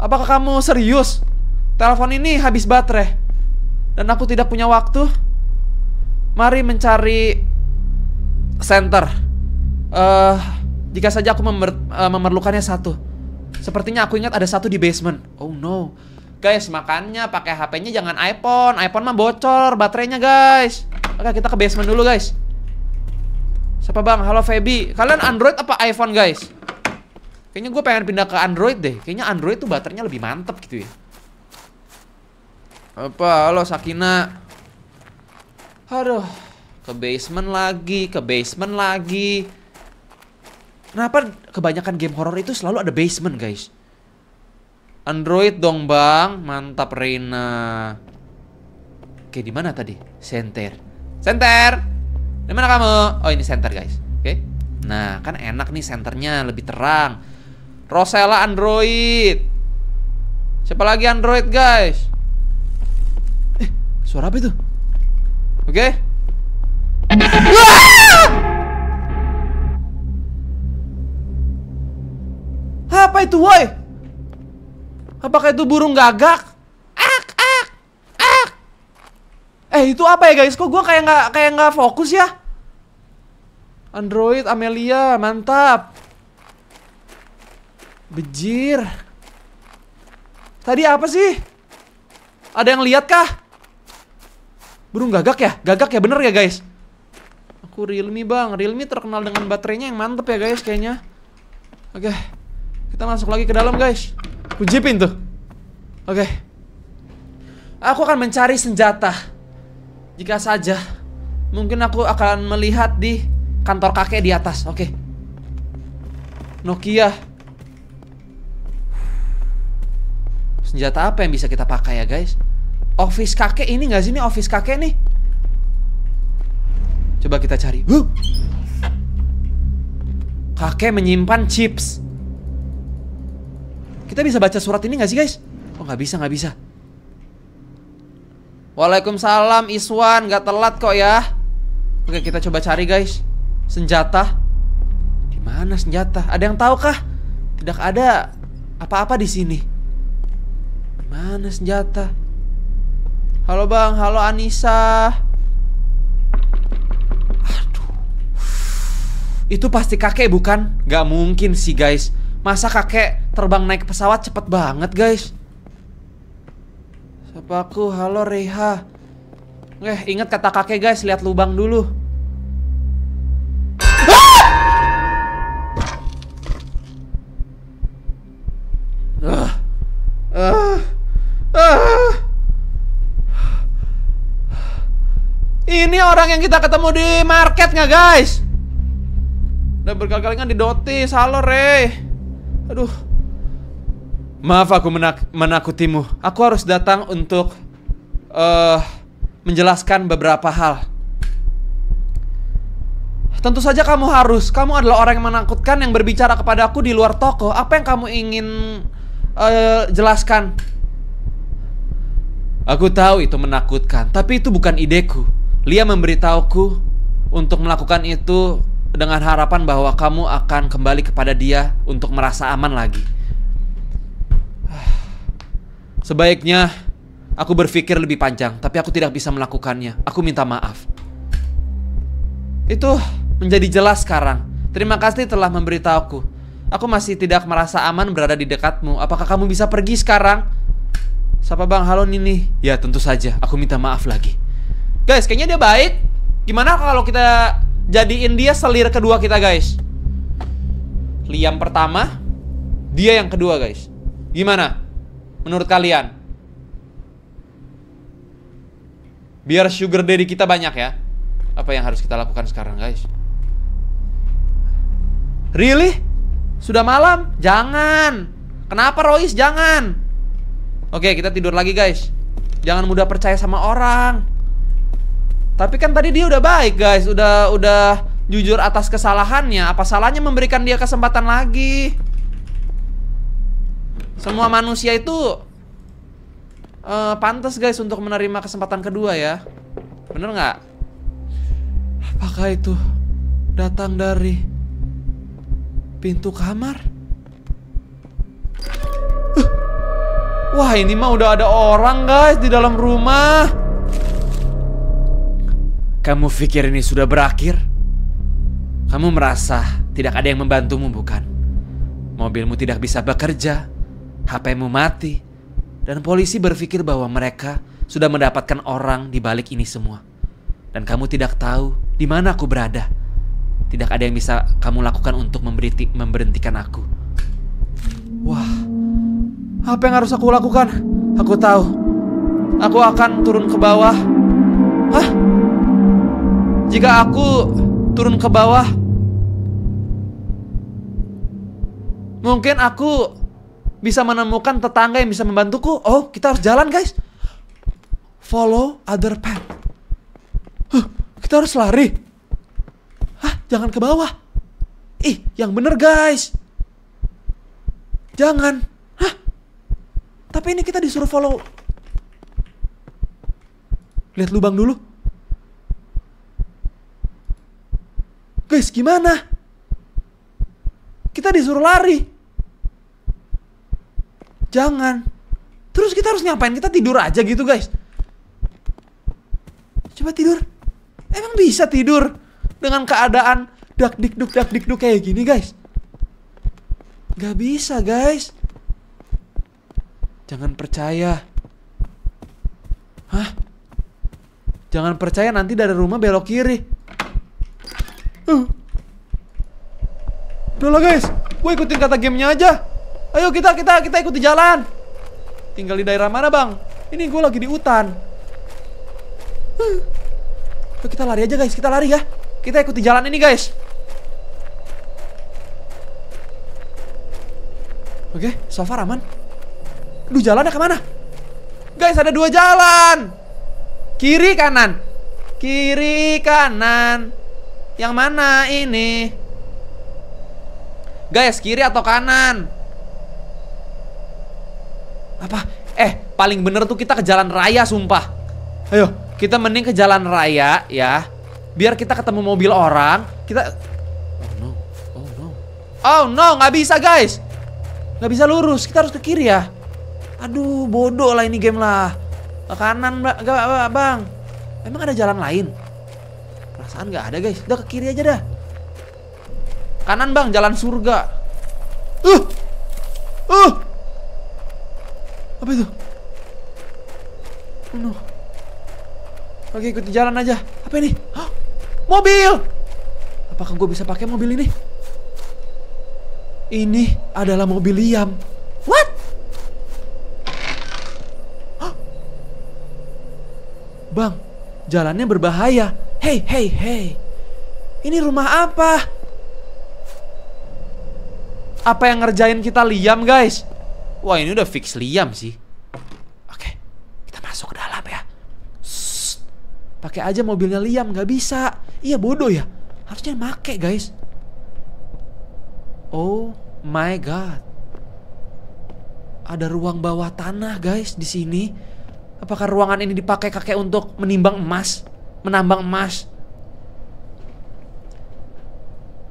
A: Apakah kamu serius? Telepon ini habis baterai. Dan aku tidak punya waktu. Mari mencari center. Eh, jika saja aku memer- eh, memerlukannya satu. Sepertinya aku ingat ada satu di basement. Oh no. Guys, makanya pakai HP-nya jangan iPhone. iPhone mah bocor baterainya, guys. Oke, kita ke basement dulu, guys. Siapa bang? Halo Feby. Kalian Android apa iPhone, guys? Kayaknya gue pengen pindah ke Android deh. Kayaknya Android tuh baterainya lebih mantep gitu ya. Apa? Halo Sakina. Aduh, ke basement lagi, ke basement lagi. Kenapa kebanyakan game horror itu selalu ada basement, guys? Android dong, Bang. Mantap Reina. Oke, di mana tadi? Center. Center. Di mana kamu? Oh, ini center, guys. Oke. Nah, kan enak nih senternya lebih terang. Rosella Android. Siapa lagi Android, guys? Eh, suara apa itu? Oke. Apa itu, woi? Apakah itu burung gagak? Ak, ak, ak. Eh, itu apa ya, guys? Kok gua kayak nggak kayak nggak fokus ya? Android Amelia, mantap. Bejir. Tadi apa sih? Ada yang lihat kah? Burung gagak ya? Gagak ya bener ya guys? Aku Realme bang Realme terkenal dengan baterainya yang mantep ya guys kayaknya Oke Kita masuk lagi ke dalam guys. Kujipin tuh. Oke. Aku akan mencari senjata. Jika saja Mungkin aku akan melihat di kantor kakek di atas. Oke. Nokia. Senjata apa yang bisa kita pakai ya guys? Office kakek ini gak sih ini office kakek nih? Coba kita cari. Huh. Kakek menyimpan chips Kita bisa baca surat ini gak sih guys Oh gak bisa gak bisa Waalaikumsalam Iswan Gak telat kok ya Oke kita coba cari guys Senjata di mana senjata? Ada yang tahu kah? Tidak ada apa-apa di sini. Mana senjata? Halo bang, halo Anissa. Aduh. Itu pasti kakek bukan? Gak mungkin sih guys. Masa kakek terbang naik pesawat cepet banget guys Siapa aku? Halo Reha Eh inget kata kakek guys lihat lubang dulu. Ini orang yang kita ketemu di market nggak guys? Udah berkali-kali kan di Doti, halo Re. Aduh. Maaf aku menak menakutimu. Aku harus datang untuk eh Menjelaskan beberapa hal. Tentu saja kamu harus. Kamu adalah orang yang menakutkan Yang berbicara kepada aku di luar toko. Apa yang kamu ingin eh, Jelaskan? Aku tahu itu menakutkan Tapi itu bukan ideku. Lia memberitahuku Untuk melakukan itu Dengan harapan bahwa kamu akan kembali kepada dia Untuk merasa aman lagi. Sebaiknya Aku berpikir lebih panjang Tapi aku tidak bisa melakukannya. Aku minta maaf. Itu menjadi jelas sekarang. Terima kasih telah memberitahuku. Aku masih tidak merasa aman berada di dekatmu. Apakah kamu bisa pergi sekarang? Siapa bang? Halo Nini Ya tentu saja. Aku minta maaf lagi. Guys kayaknya dia baik. Gimana kalau kita Jadiin dia selir kedua kita guys Liam pertama Dia yang kedua guys Gimana? Menurut kalian? Biar sugar daddy kita banyak ya Apa yang harus kita lakukan sekarang guys? Really? Sudah malam? Jangan Kenapa Royce? Jangan Oke kita tidur lagi guys Jangan mudah percaya sama orang Tapi kan tadi dia udah baik guys. Udah udah jujur atas kesalahannya. Apa salahnya memberikan dia kesempatan lagi? Semua manusia itu uh, Pantas guys untuk menerima kesempatan kedua ya. Bener nggak? Apakah itu datang dari pintu kamar? Wah ini mah udah ada orang guys di dalam rumah Kamu pikir ini sudah berakhir? Kamu merasa tidak ada yang membantumu bukan? Mobilmu tidak bisa bekerja HPmu mati Dan polisi berpikir bahwa mereka sudah mendapatkan orang di balik ini semua Dan kamu tidak tahu di mana aku berada Tidak ada yang bisa kamu lakukan untuk memberhenti, memberhentikan aku Wah apa yang harus aku lakukan? Aku tahu. Aku akan turun ke bawah. Hah? Jika aku turun ke bawah, mungkin aku bisa menemukan tetangga yang bisa membantuku. Oh, kita harus jalan, guys. Follow other path. Huh, kita harus lari. Hah, jangan ke bawah. Ih, yang bener, guys. Jangan. Hah? Tapi ini kita disuruh follow. Lihat lubang dulu. Guys, gimana? Kita disuruh lari. Jangan. Terus kita harus ngapain? Kita tidur aja gitu, guys. Coba tidur. Emang bisa tidur dengan keadaan dak dikduk dak dikduk kayak gini, guys? Gak bisa, guys. Jangan percaya. Hah? Jangan percaya nanti dari rumah belok kiri. Uh. Udah lah guys, gue ikutin kata gamenya aja. Ayo kita kita kita ikuti jalan. Tinggal di daerah mana bang? Ini gue lagi di hutan. Uh. Ayo kita lari aja guys, kita lari ya. Kita ikuti jalan ini guys. Oke, so far aman. Duh jalannya ke mana? Guys ada dua jalan Kiri kanan Kiri kanan Yang mana ini? Guys kiri atau kanan? Apa? Eh paling bener tuh kita ke jalan raya sumpah Ayo kita mending ke jalan raya ya Biar kita ketemu mobil orang Kita Oh no Oh no Oh no nggak bisa guys nggak bisa lurus Kita harus ke kiri ya Aduh, bodoh lah ini game lah. Ke kanan, bang. Emang ada jalan lain? Perasaan nggak ada guys. Udah ke kiri aja dah. Kanan bang, jalan surga. Uh, uh, apa itu? No. Oke, ikuti jalan aja. Apa ini? Hah? Mobil. Apakah gue bisa pakai mobil ini? Ini adalah mobil Liam. What? Bang, jalannya berbahaya. Hey, hey, hey. Ini rumah apa? Apa yang ngerjain kita Liam, guys? Wah, ini udah fix Liam sih. Oke, kita masuk ke dalam ya. Pakai aja mobilnya Liam, nggak bisa. Iya bodoh ya. Harusnya make, guys. Oh my god. Ada ruang bawah tanah, guys, di sini. Apakah ruangan ini dipakai kakek untuk menimbang emas? Menambang emas?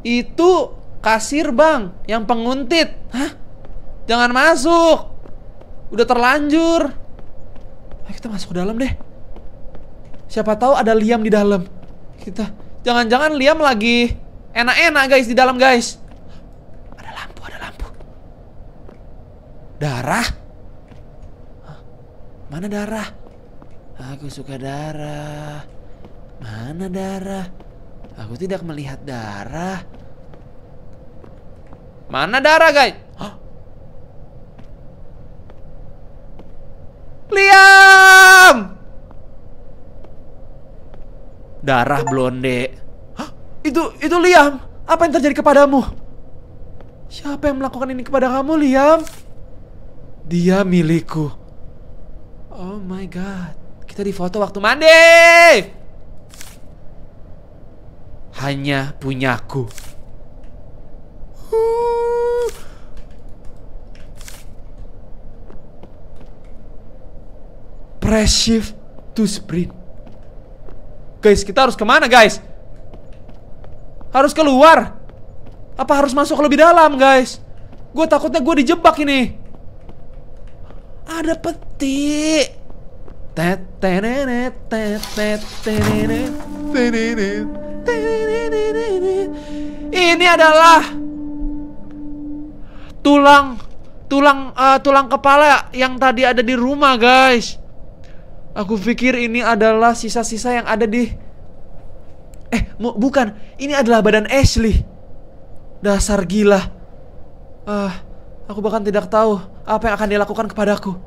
A: Itu kasir, Bang, yang penguntit. Hah? Jangan masuk. Udah terlanjur. Ayo kita masuk ke dalam deh. Siapa tahu ada Liam di dalam. Kita jangan-jangan Liam lagi enak-enak guys di dalam guys. Ada lampu, ada lampu. Darah? Hah? Mana darah? Aku suka darah. Mana darah? Aku tidak melihat darah. Mana darah, guys? Liam! Darah blonde. Hah? Itu itu Liam. Apa yang terjadi kepadamu? Siapa yang melakukan ini kepada kamu, Liam? Dia milikku. Oh my god. Kita difoto waktu mandi. Hanya punyaku. Press shift to sprint. Guys, kita harus ke mana guys? Harus keluar? Apa harus masuk lebih dalam guys? Gue takutnya gue dijebak ini. Ada peti. Tet tenenet, tet tet tenenet, tenenet. Ini adalah tulang tulang eh, tulang kepala yang tadi ada di rumah guys. Aku pikir ini adalah sisa-sisa yang ada di Eh, mu- bukan. Ini adalah badan Ashley. Dasar gila. Ah, aku bahkan tidak tahu apa yang akan dilakukan kepadaku.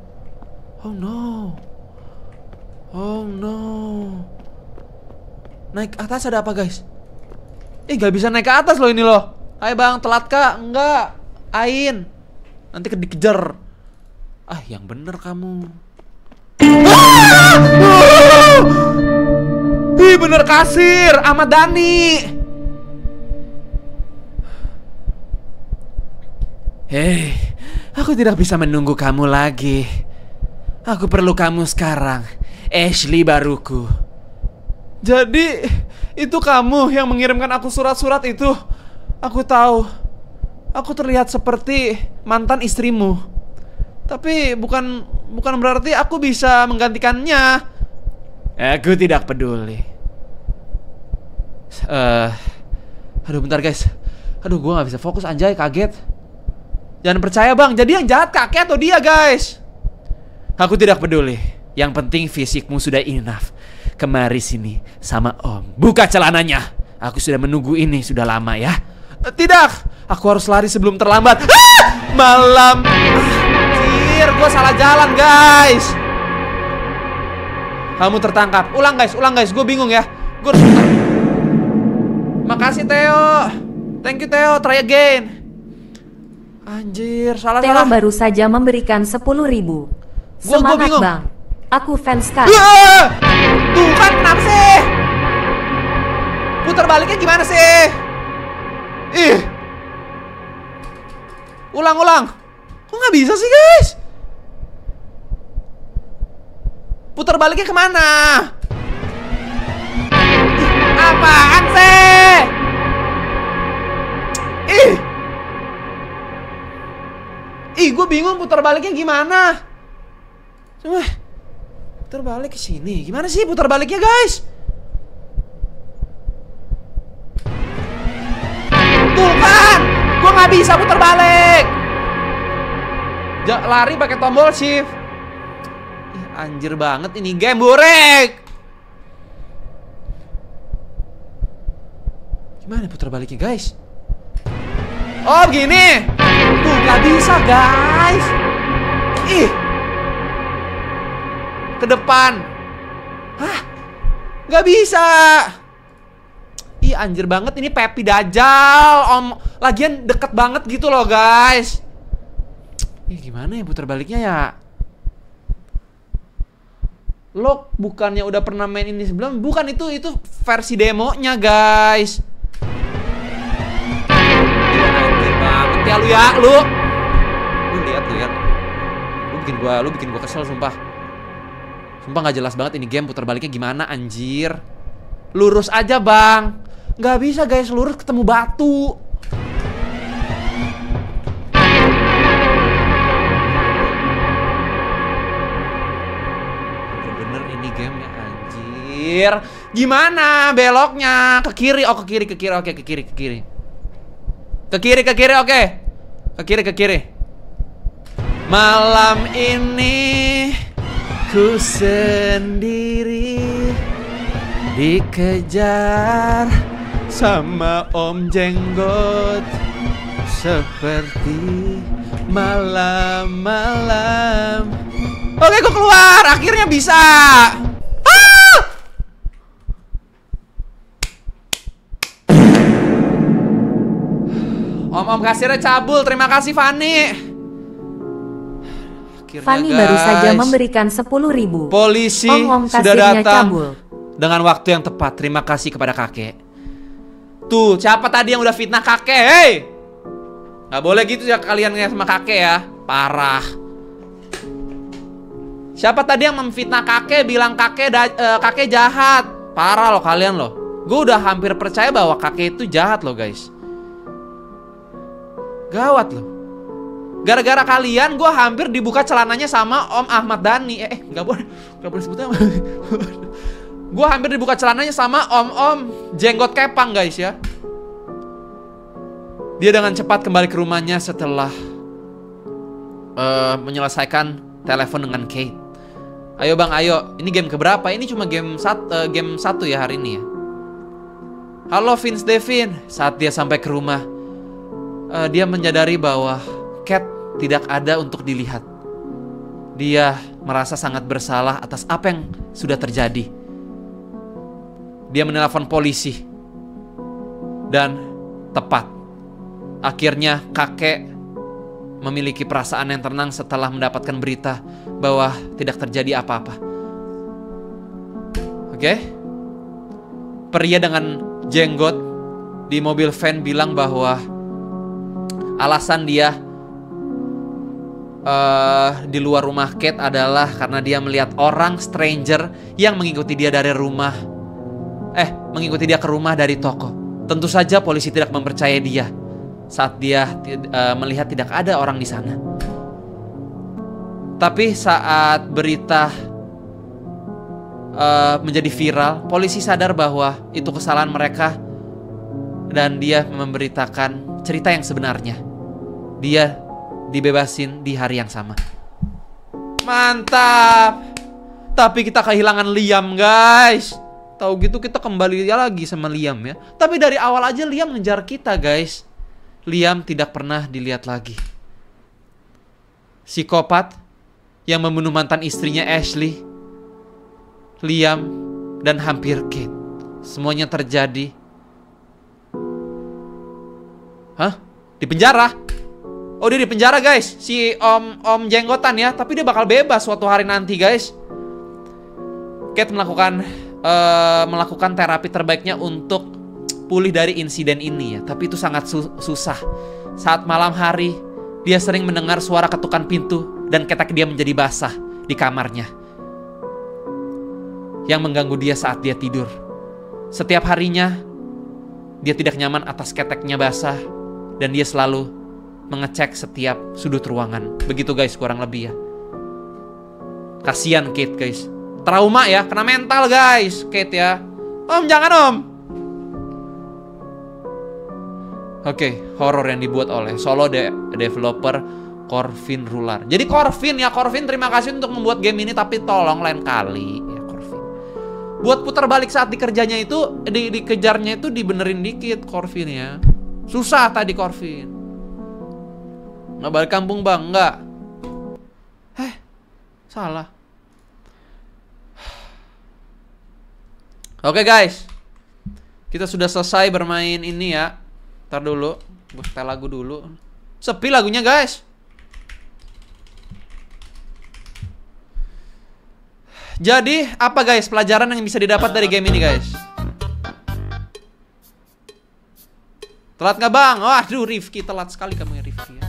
A: Oh no. Oh no. Naik atas ada apa, guys? Eh, gak bisa naik ke atas loh ini loh. Hai bang, telat kak? Enggak. Ain. Nanti ke- dikejar. Ah, yang bener kamu. Ih bener kasir Ahmad Dhani Hei Aku tidak bisa menunggu kamu lagi Aku perlu kamu sekarang Ashley baruku Jadi Itu kamu yang mengirimkan aku surat-surat itu Aku tahu Aku terlihat seperti mantan istrimu Tapi bukan Bukan berarti aku bisa menggantikannya Aku tidak peduli. Eh, aduh bentar guys. Aduh gua nggak bisa fokus anjay kaget. Jangan percaya bang. Jadi yang jahat kakek atau dia guys? Aku tidak peduli. Yang penting fisikmu sudah enough. Kemari sini sama om. Buka celananya. Aku sudah menunggu ini sudah lama ya. Eh, tidak. Aku harus lari sebelum terlambat. Ah! Malam. Anjir, gua salah jalan guys. Kamu tertangkap. Ulang guys, ulang guys. Gue bingung ya. Gue Makasih Theo. Thank you Theo. Try again. Anjir, salah
E: Theo
A: salah.
E: baru saja memberikan 10.000 ribu.
A: Gua- gua
E: Semangat
A: bingung.
E: bang. Aku fans kan.
A: Tuh kan kenapa sih? Putar baliknya gimana sih? Ih. Ulang, ulang. Kok nggak bisa sih guys? Putar baliknya ke mana? Ih, apaan sih? Ih. Ih, gue bingung putar baliknya gimana. Coba. Putar balik ke sini. Gimana sih putar baliknya, guys? Tuh kan, gua nggak bisa putar balik. Ja- lari pakai tombol shift. Ih, anjir banget ini game burek. Gimana putar baliknya, guys? Oh, begini. Tuh, nggak bisa, guys. Ih. Ke depan. Hah? Nggak bisa. anjir banget ini Pepi Dajjal Om. Lagian deket banget gitu loh guys. Ih, Gimana ya putar baliknya ya? Lo bukannya udah pernah main ini sebelum? Bukan itu itu versi demonya guys. Anjir ya lu ya lu. Lu lihat lu ya. Lu bikin gua lu bikin gua kesel sumpah Sumpah nggak jelas banget ini game putar baliknya gimana anjir. Lurus aja bang. Nggak bisa guys. Lurus ketemu batu. Bener ini game ya anjir. Gimana beloknya? Ke kiri. Oh ke kiri ke kiri. Oke ke kiri ke kiri. Ke kiri ke kiri oke. Ke kiri ke kiri. Malam ini Ku sendiri Dikejar Sama om jenggot. Seperti malam-malam. Oke gue keluar. Akhirnya bisa. Ah! Om-om kasirnya cabul. Terima kasih Fani Akhirnya,
E: Fanny baru saja
A: guys.
E: memberikan 10.000 ribu.
A: Polisi
E: Om-om
A: sudah
E: kasirnya
A: datang
E: cabul.
A: dengan waktu yang tepat. Terima kasih kepada kakek. Tuh, siapa tadi yang udah fitnah kakek? Hei, nggak boleh gitu ya kalian sama kakek ya. Parah. Siapa tadi yang memfitnah kakek, bilang kakek da- eh, kakek jahat? Parah loh kalian loh. Gue udah hampir percaya bahwa kakek itu jahat loh guys. Gawat loh. Gara-gara kalian gue hampir dibuka celananya sama Om Ahmad Dhani. Eh, eh nggak boleh, nggak boleh sebut nama. gue hampir dibuka celananya sama Om-Om Jenggot Kepang guys ya. Dia dengan cepat kembali ke rumahnya setelah eh, menyelesaikan telepon dengan Kate. Ayo bang, ayo. Ini game keberapa? Ini cuma game sat, eh, game satu ya hari ini ya. Halo Vince Devin. Saat dia sampai ke rumah, eh, dia menyadari bahwa Cat tidak ada untuk dilihat. Dia merasa sangat bersalah atas apa yang sudah terjadi. Dia menelpon polisi. Dan tepat. Akhirnya kakek memiliki perasaan yang tenang setelah mendapatkan berita bahwa tidak terjadi apa-apa. Oke? Pria dengan jenggot di mobil van bilang bahwa alasan dia eh, di luar rumah Kate adalah karena dia melihat orang stranger yang mengikuti dia dari rumah. Eh, mengikuti dia ke rumah dari toko. Tentu saja polisi tidak mempercayai dia saat dia eh, melihat tidak ada orang di sana. Tapi saat berita eh, menjadi viral, polisi sadar bahwa itu kesalahan mereka dan dia memberitakan cerita yang sebenarnya. Dia dibebasin di hari yang sama. Mantap. Tapi kita kehilangan Liam, guys. Tahu gitu kita kembali lagi sama Liam ya. Tapi dari awal aja Liam ngejar kita, guys. Liam tidak pernah dilihat lagi. Psikopat yang membunuh mantan istrinya Ashley, Liam, dan hampir Kate. Semuanya terjadi. Hah? Di penjara? Oh dia di penjara guys. Si om om jenggotan ya. Tapi dia bakal bebas suatu hari nanti guys. Kate melakukan eh, Melakukan terapi terbaiknya untuk Pulih dari insiden ini ya. Tapi itu sangat su- susah. Saat malam hari Dia sering mendengar suara ketukan pintu Dan ketek dia menjadi basah Di kamarnya. Yang mengganggu dia saat dia tidur. Setiap harinya Dia tidak nyaman atas keteknya basah Dan dia selalu mengecek setiap sudut ruangan. Begitu guys, kurang lebih ya. Kasihan Kate guys. Trauma ya, kena mental guys, Kate ya. Om jangan om. Oke, horor yang dibuat oleh solo de developer Corvin Rular. Jadi Corvin ya, Corvin terima kasih untuk membuat game ini tapi tolong lain kali ya Corvin. Buat putar balik saat dikerjanya itu di dikejarnya itu dibenerin dikit Corvin ya. Susah tadi Corvin. Nggak balik kampung bang, nggak. Eh, salah. Oke guys, Kita sudah selesai bermain ini ya. Ntar dulu, gue setel lagu dulu. Sepi lagunya guys. Jadi apa guys pelajaran yang bisa didapat dari game ini guys? Telat nggak bang? Waduh Rifki telat sekali kamu ya Rifki ya.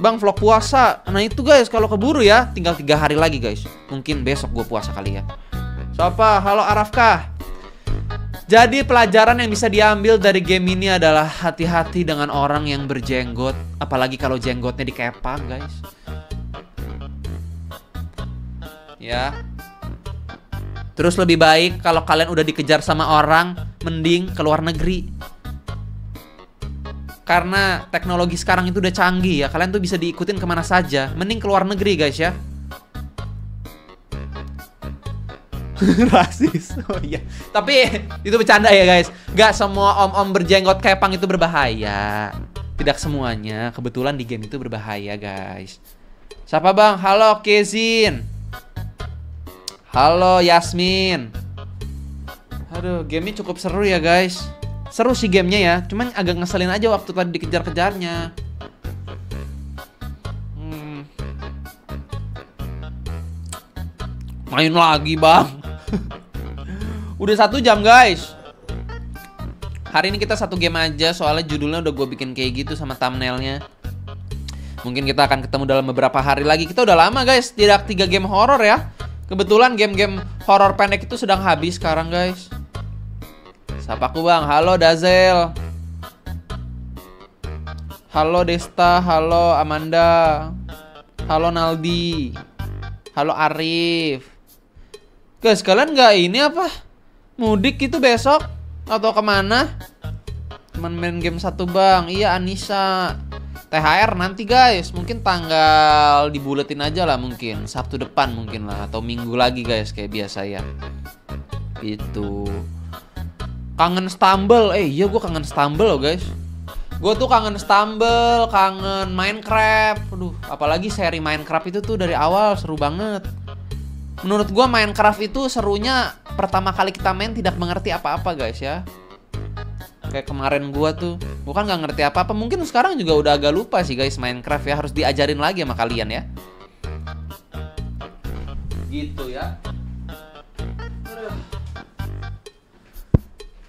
A: Bang vlog puasa. Nah itu guys kalau keburu ya tinggal tiga hari lagi guys. Mungkin besok gue puasa kali ya. Siapa? Halo Arafkah. Jadi pelajaran yang bisa diambil dari game ini adalah hati-hati dengan orang yang berjenggot, apalagi kalau jenggotnya dikepang, guys. Ya. Terus lebih baik kalau kalian udah dikejar sama orang, mending ke luar negeri. Karena teknologi sekarang itu udah canggih ya, kalian tuh bisa diikutin ke mana saja. Mending ke luar negeri, guys ya. rasis. Oh iya. Tapi itu bercanda ya guys. Gak semua om-om berjenggot kepang itu berbahaya. Tidak semuanya. Kebetulan di game itu berbahaya guys. Siapa bang? Halo Kezin. Halo Yasmin. Aduh gamenya cukup seru ya guys seru sih gamenya ya cuman agak ngeselin aja waktu tadi dikejar-kejarnya. Hmm. main lagi bang. Udah satu jam guys. Hari ini kita satu game aja Soalnya judulnya udah gue bikin kayak gitu sama thumbnailnya. Mungkin kita akan ketemu dalam beberapa hari lagi. Kita udah lama guys Tidak tiga game horror ya. Kebetulan game-game horror pendek itu sedang habis sekarang guys Sapa aku bang Halo Dazel Halo Desta Halo Amanda Halo Naldi Halo Arif Guys kalian nggak ini apa? mudik itu besok atau ke mana? Cuman main game satu bang. Iya Anissa. THR nanti guys, mungkin tanggal dibuletin aja lah mungkin Sabtu depan mungkin lah atau minggu lagi guys kayak biasa ya. Itu. Kangen Stumble, eh iya gue kangen Stumble loh guys. Gue tuh kangen Stumble, kangen Minecraft. Aduh, apalagi seri Minecraft itu tuh dari awal seru banget. Menurut gue Minecraft itu serunya pertama kali kita main tidak mengerti apa-apa guys ya kayak kemarin gua tuh bukan nggak ngerti apa-apa mungkin sekarang juga udah agak lupa sih guys Minecraft ya harus diajarin lagi sama kalian ya gitu ya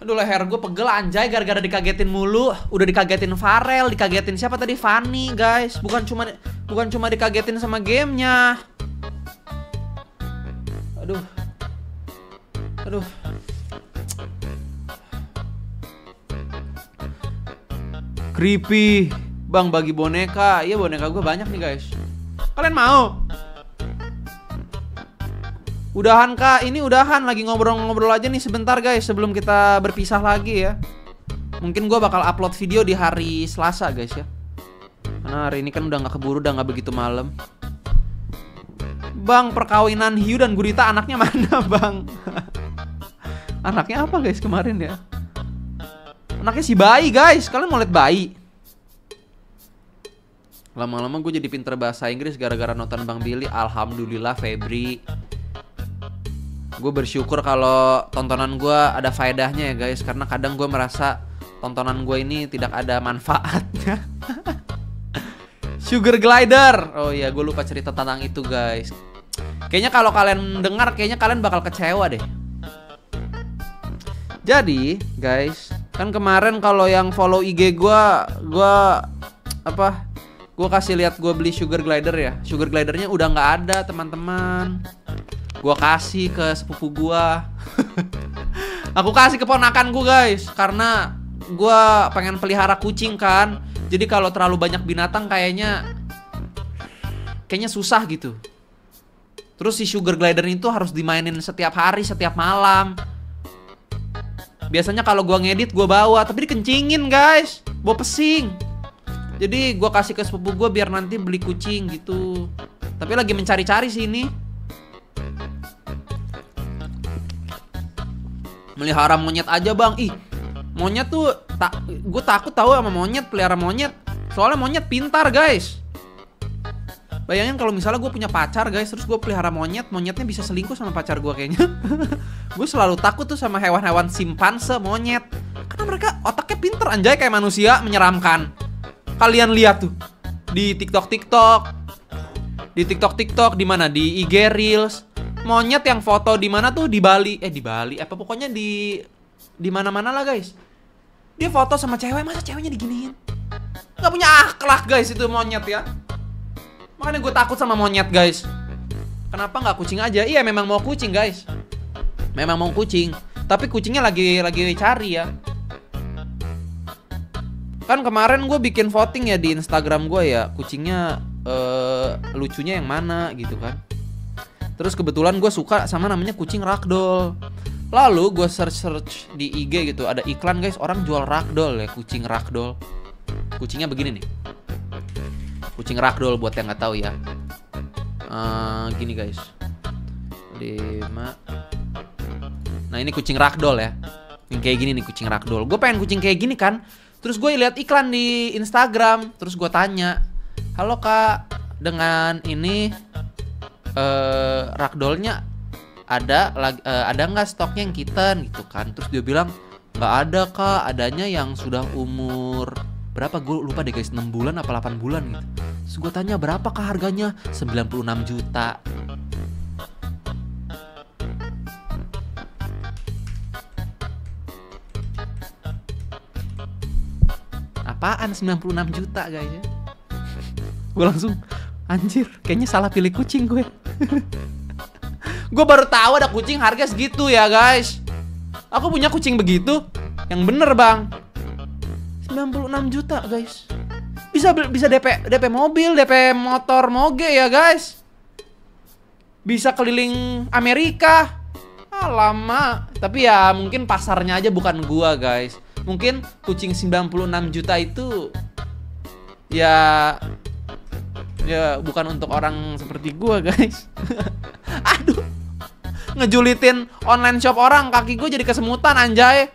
A: Aduh leher gue pegel anjay gara-gara dikagetin mulu Udah dikagetin Farel, dikagetin siapa tadi? Fanny guys Bukan cuma bukan cuma dikagetin sama gamenya Aduh Aduh. Creepy. Bang bagi boneka. Iya boneka gue banyak nih guys. Kalian mau? Udahan kak, ini udahan lagi ngobrol-ngobrol aja nih sebentar guys sebelum kita berpisah lagi ya. Mungkin gue bakal upload video di hari Selasa guys ya. Karena hari ini kan udah nggak keburu, udah nggak begitu malam. Bang, perkawinan Hiu dan Gurita anaknya mana bang? Anaknya apa guys kemarin ya? Anaknya si bayi guys. Kalian mau lihat bayi? Lama-lama gue jadi pinter bahasa Inggris gara-gara nonton Bang Billy. Alhamdulillah Febri. Gue bersyukur kalau tontonan gue ada faedahnya ya guys. Karena kadang gue merasa tontonan gue ini tidak ada manfaatnya. Sugar Glider. Oh iya, gue lupa cerita tentang itu guys. Kayaknya kalau kalian dengar, kayaknya kalian bakal kecewa deh. Jadi, guys, kan kemarin kalau yang follow IG gua, gua apa? Gua kasih lihat gua beli sugar glider ya. Sugar glidernya udah nggak ada, teman-teman. Gua kasih ke sepupu gua. Aku kasih ke ponakan gua, guys, karena gua pengen pelihara kucing kan. Jadi kalau terlalu banyak binatang kayaknya kayaknya susah gitu. Terus si sugar glider itu harus dimainin setiap hari, setiap malam. Biasanya kalau gua ngedit gua bawa, tapi dikencingin, guys. Bawa pesing. Jadi gua kasih ke sepupu gua biar nanti beli kucing gitu. Tapi lagi mencari-cari sih ini. Melihara monyet aja, Bang. Ih, monyet tuh tak gue takut tahu sama monyet, pelihara monyet. Soalnya monyet pintar, guys. Bayangin kalau misalnya gue punya pacar guys Terus gue pelihara monyet Monyetnya bisa selingkuh sama pacar gue kayaknya Gue selalu takut tuh sama hewan-hewan simpanse monyet Karena mereka otaknya pinter anjay kayak manusia menyeramkan. Kalian lihat tuh di TikTok TikTok, di TikTok TikTok di mana di IG Reels, monyet yang foto di mana tuh di Bali, eh di Bali, apa pokoknya di di mana-mana lah guys. Dia foto sama cewek, masa ceweknya diginiin? Gak punya akhlak guys itu monyet ya. Makanya gue takut sama monyet guys. Kenapa nggak kucing aja? Iya memang mau kucing guys. Memang mau kucing. Tapi kucingnya lagi lagi cari ya. Kan kemarin gue bikin voting ya di Instagram gue ya. Kucingnya eh, lucunya yang mana gitu kan. Terus kebetulan gue suka sama namanya kucing ragdoll. Lalu gue search search di IG gitu ada iklan guys orang jual ragdoll ya kucing ragdoll. Kucingnya begini nih. Kucing ragdoll buat yang nggak tahu ya. Eh, gini guys. 5 Nah ini kucing ragdoll ya Yang kayak gini nih kucing ragdoll Gue pengen kucing kayak gini kan Terus gue lihat iklan di Instagram Terus gue tanya Halo kak Dengan ini eh ragdollnya ada eh, ada nggak stoknya yang kitten gitu kan. Terus dia bilang nggak ada kak. Adanya yang sudah umur berapa? Gue lupa deh guys. 6 bulan apa 8 bulan gitu. Terus gue tanya berapa kak harganya? 96 juta. Apaan 96 juta guys ya? Gue langsung anjir kayaknya salah pilih kucing gue. Gue baru tahu ada kucing harga segitu ya guys. Aku punya kucing begitu yang bener bang. 96 juta guys. Bisa bisa DP DP mobil DP motor moge ya guys. Bisa keliling Amerika. Lama tapi ya mungkin pasarnya aja bukan gua guys. Mungkin kucing 96 juta itu ya ya bukan untuk orang seperti gua guys. Aduh. Ngejulitin online shop orang kaki gue jadi kesemutan anjay.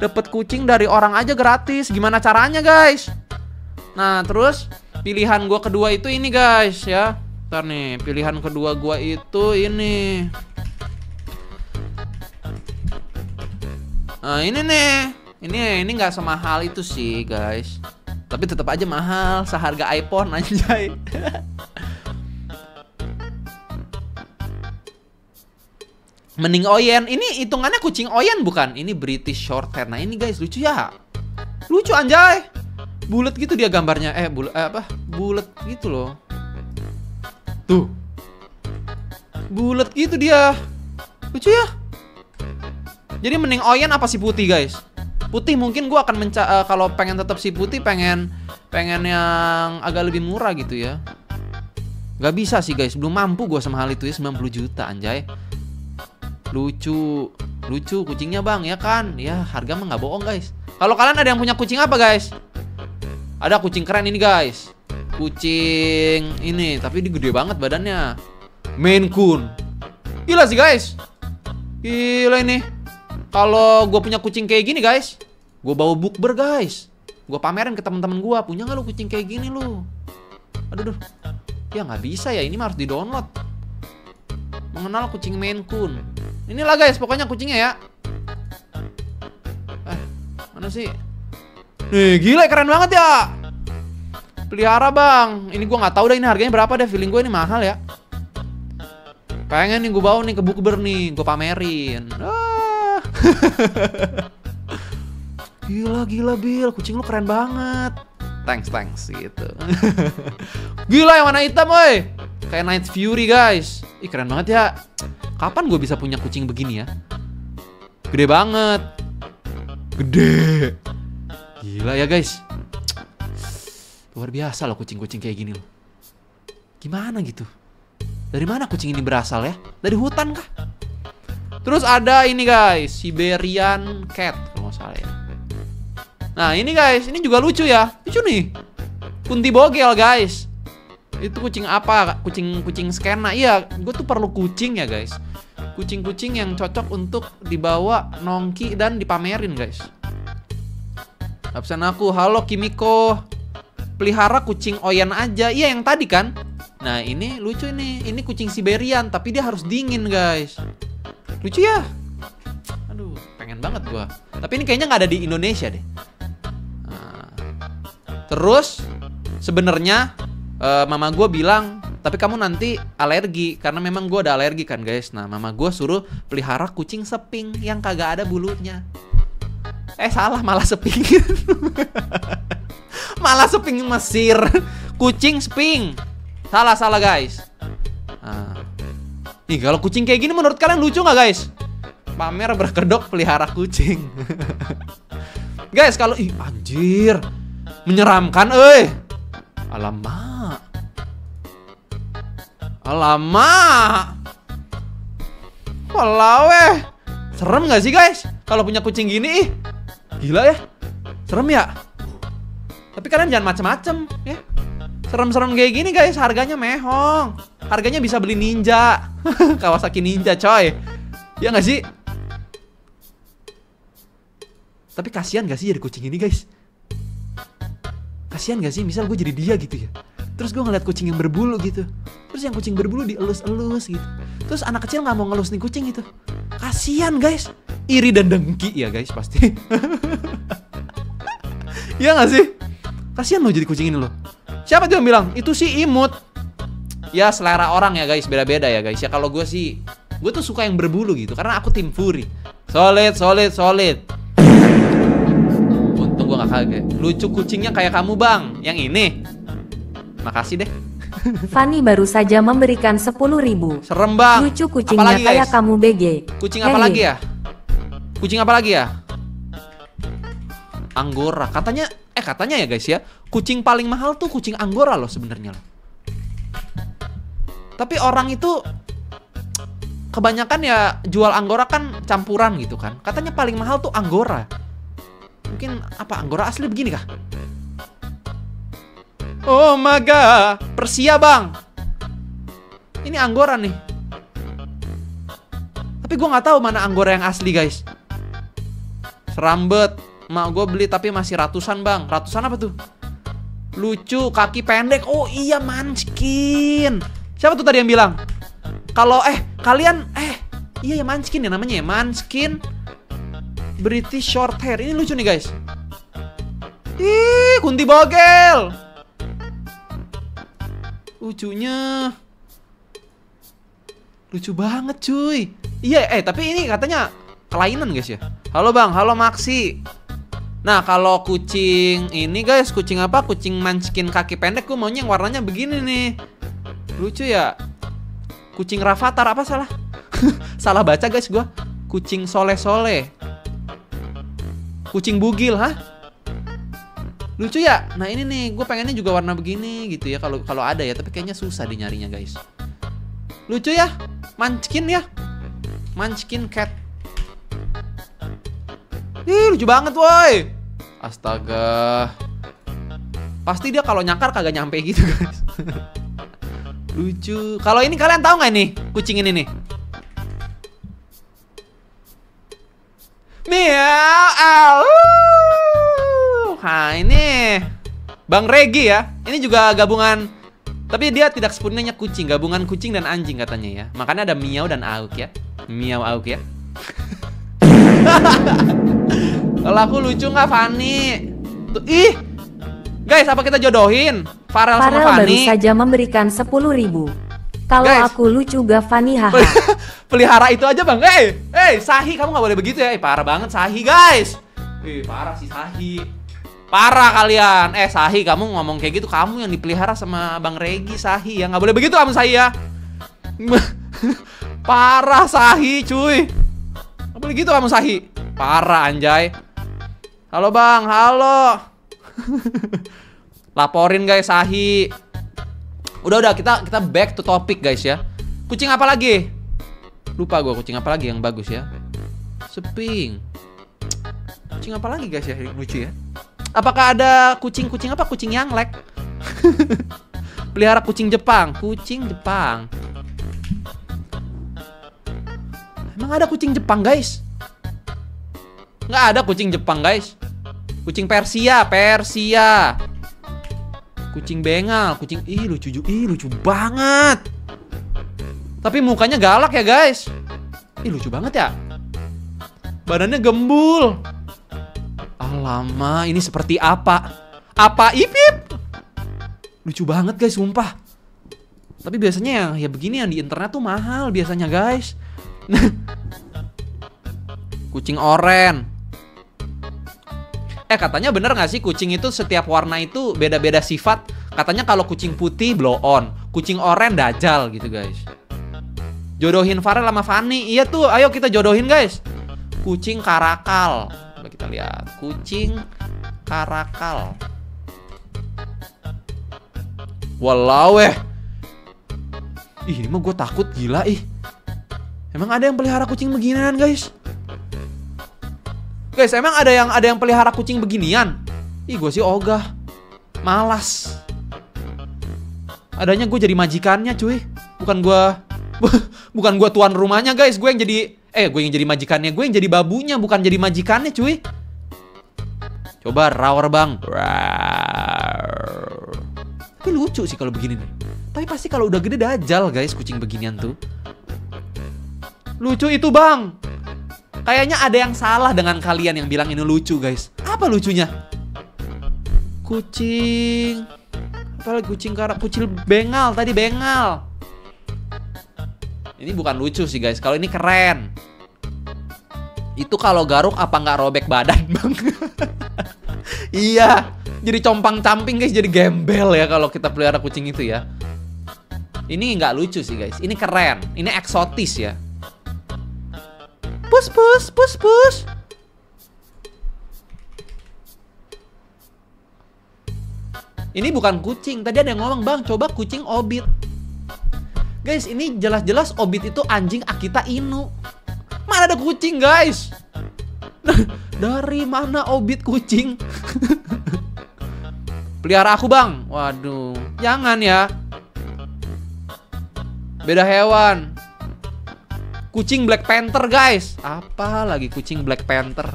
A: Dapet kucing dari orang aja gratis. Gimana caranya guys? Nah terus pilihan gue kedua itu ini guys ya. Ntar nih pilihan kedua gue itu ini. Nah ini nih. Ini ini nggak semahal itu sih guys tapi tetap aja mahal seharga iPhone anjay Mending Oyen. Ini hitungannya kucing Oyen bukan? Ini British Shorthair. Nah, ini guys lucu ya. Lucu anjay. Bulat gitu dia gambarnya. Eh, bulat eh, apa? Bulat gitu loh. Tuh. Bulat gitu dia. Lucu ya. Jadi mending Oyen apa si putih, guys? Putih mungkin gua akan menca eh, kalau pengen tetap si putih pengen pengen yang agak lebih murah gitu ya. Gak bisa sih guys, belum mampu gua sama hal itu ya 90 juta anjay. Lucu lucu kucingnya bang ya kan? Ya harga mah nggak bohong guys. Kalau kalian ada yang punya kucing apa guys? Ada kucing keren ini guys. Kucing ini tapi dia gede banget badannya. Maine Coon. Gila sih guys. Gila ini kalau gue punya kucing kayak gini guys gue bawa bukber guys gue pamerin ke teman-teman gue punya nggak lu kucing kayak gini lu aduh duh. ya nggak bisa ya ini harus di download mengenal kucing Maine Coon Inilah guys, pokoknya kucingnya ya. Eh, mana sih? Nih, gila keren banget ya. Pelihara bang. Ini gua nggak tahu deh ini harganya berapa deh. Feeling gue ini mahal ya. Pengen nih gue bawa nih ke bukber nih, gue pamerin. Ah. gila gila Bill, kucing lu keren banget. Thanks thanks gitu. gila yang warna hitam, woi. Kayak Night Fury guys. Ih keren banget ya. Kapan gue bisa punya kucing begini ya? Gede banget. Gede. Gila ya guys. Luar biasa loh kucing-kucing kayak gini loh. Gimana gitu? Dari mana kucing ini berasal ya? Dari hutan kah? Terus ada ini guys, Siberian Cat kalau nggak salah ya. Nah ini guys, ini juga lucu ya. Lucu nih. Kunti bogel guys. Itu kucing apa? Kucing kucing skena. Iya, gue tuh perlu kucing ya guys. Kucing-kucing yang cocok untuk dibawa nongki dan dipamerin guys. Absen aku, halo Kimiko. Pelihara kucing Oyen aja. Iya yang tadi kan? Nah ini lucu nih. Ini kucing Siberian tapi dia harus dingin guys. Lucu ya? Aduh, pengen banget gua. Tapi ini kayaknya nggak ada di Indonesia deh. Nah, terus sebenarnya eh, mama gua bilang, tapi kamu nanti alergi karena memang gua ada alergi kan guys. Nah, mama gua suruh pelihara kucing seping yang kagak ada bulunya. Eh salah malah seping. malah seping Mesir. Kucing seping. Salah salah guys. Nah. Nih kalau kucing kayak gini menurut kalian lucu nggak guys? Pamer berkedok pelihara kucing. guys kalau ih anjir menyeramkan eh. Alamak. Alamak. Walau eh. Serem gak sih guys? Kalau punya kucing gini ih. Gila ya. Serem ya? Tapi kalian jangan macem-macem ya. Serem-serem kayak gini guys, harganya mehong. Harganya bisa beli ninja. Kawasaki ninja coy. Ya nggak sih? Tapi kasihan gak sih jadi kucing ini guys? Kasihan gak sih misal gue jadi dia gitu ya Terus gue ngeliat kucing yang berbulu gitu Terus yang kucing berbulu dielus-elus gitu Terus anak kecil nggak mau ngelus nih kucing gitu Kasihan guys Iri dan dengki ya guys pasti Iya gak sih? Kasihan loh jadi kucing ini loh Siapa tuh yang bilang? Itu sih imut Ya selera orang ya guys. Beda-beda ya guys. Ya kalau gue sih Gue tuh suka yang berbulu gitu Karena aku tim Fury. Solid, solid, solid. Untung gue gak kaget. Lucu kucingnya kayak kamu bang. Yang ini. Makasih deh.
E: Fanny baru saja memberikan 10.000
A: Serem bang.
E: Lucu kucingnya
A: Apalagi,
E: kayak kamu BG.
A: Kucing apa lagi ya? Kucing apa lagi ya? Anggora. Katanya eh katanya ya guys ya, kucing paling mahal tuh kucing Anggora loh sebenarnya loh. Tapi orang itu kebanyakan ya jual Anggora kan campuran gitu kan. Katanya paling mahal tuh Anggora. Mungkin apa Anggora asli begini kah? Oh my god, Persia bang. Ini Anggora nih. Tapi gue nggak tahu mana anggora yang asli guys. Serambet, mak gue beli tapi masih ratusan bang. Ratusan apa tuh? Lucu, kaki pendek. Oh iya Manskin. Siapa tuh tadi yang bilang? Kalau eh kalian eh iya ya Manskin ya namanya ya Manskin. British short hair. Ini lucu nih guys. Ih, kunti bogel. Lucunya. Lucu banget cuy Iya eh tapi ini katanya kelainan guys ya Halo bang, halo Maxi Nah kalau kucing ini guys Kucing apa? Kucing manskin kaki pendek Gue maunya yang warnanya begini nih Lucu ya Kucing Rafathar apa salah? salah baca guys gua Kucing soleh-soleh Kucing bugil hah? Lucu ya? Nah ini nih gue pengennya juga warna begini gitu ya Kalau kalau ada ya Tapi kayaknya susah dinyarinya guys Lucu ya? Munchkin ya? Munchkin cat. Ih, lucu banget woi. Astaga. Pasti dia kalau nyakar kagak nyampe gitu, guys. lucu. Kalau ini kalian tahu nggak nih kucing ini nih? Miau, au. Nah, ini Bang Regi ya. Ini juga gabungan tapi dia tidak sepenuhnya kucing, gabungan kucing dan anjing katanya ya. Makanya ada miau dan auk ya. Miau auk ya. Kalau aku lucu nggak Fanny? Tuh, ih. Guys, apa kita jodohin? Farel sama
E: Farel baru
A: Fanny?
E: saja memberikan 10.000 Kalau
A: Guys.
E: aku lucu gak Fanny haha.
A: Pelihara itu aja bang. Eh, eh, Sahi kamu nggak boleh begitu ya. Eh, parah banget Sahi guys. Eh, parah sih Sahi. Parah kalian. Eh, Sahi kamu ngomong kayak gitu. Kamu yang dipelihara sama Bang Regi Sahi ya. Nggak boleh begitu kamu Sahi ya. parah Sahi cuy. Nggak boleh gitu kamu Sahi. Parah anjay. Halo bang, halo. Laporin guys Sahi. Udah udah kita kita back to topic guys ya. Kucing apa lagi? Lupa gue kucing apa lagi yang bagus ya. Seping. Kucing apa lagi guys ya lucu ya? Apakah ada kucing-kucing apa? Kucing yang lek. Pelihara kucing Jepang, kucing Jepang. Emang ada kucing Jepang guys? Nggak ada kucing Jepang guys. Kucing Persia, Persia. Kucing bengal, kucing ih lucu ju- ih lucu banget. Tapi mukanya galak ya guys. Ih lucu banget ya. Badannya gembul. Alama, ini seperti apa? Apa ipip? Lucu banget guys, sumpah. Tapi biasanya yang ya begini yang di internet tuh mahal biasanya guys. kucing oren. Eh katanya bener gak sih kucing itu setiap warna itu beda-beda sifat. Katanya kalau kucing putih blow on, kucing oren dajal gitu guys. Jodohin Farel sama Fanny. Iya tuh, ayo kita jodohin guys. Kucing karakal. Coba kita lihat. Kucing karakal. Walau eh. Ih, ini mah gue takut gila ih. Emang ada yang pelihara kucing beginian guys? Guys, emang ada yang ada yang pelihara kucing beginian? Ih, gue sih ogah. Malas. Adanya gue jadi majikannya, cuy. Bukan gue bukan gue tuan rumahnya, guys. Gue yang jadi eh gue yang jadi majikannya, gue yang jadi babunya, bukan jadi majikannya, cuy. Coba roar, Bang. Roar. Tapi lucu sih kalau begini nih. Tapi pasti kalau udah gede dajal, guys, kucing beginian tuh. Lucu itu, Bang. Kayaknya ada yang salah dengan kalian yang bilang ini lucu, guys. Apa lucunya? Kucing. Apalagi kucing karak kucing bengal tadi bengal. Ini bukan lucu sih, guys. Kalau ini keren. Itu kalau garuk apa nggak robek badan, Bang? iya, jadi compang-camping guys, jadi gembel ya kalau kita pelihara kucing itu ya. Ini nggak lucu sih guys, ini keren, ini eksotis ya. Pus pus pus pus. Ini bukan kucing, tadi ada yang ngomong bang, coba kucing obit. Guys, ini jelas-jelas obit itu anjing Akita Inu. Mana ada kucing guys? Dari mana obit kucing? Pelihara aku bang Waduh Jangan ya Beda hewan Kucing Black Panther guys Apa lagi kucing Black Panther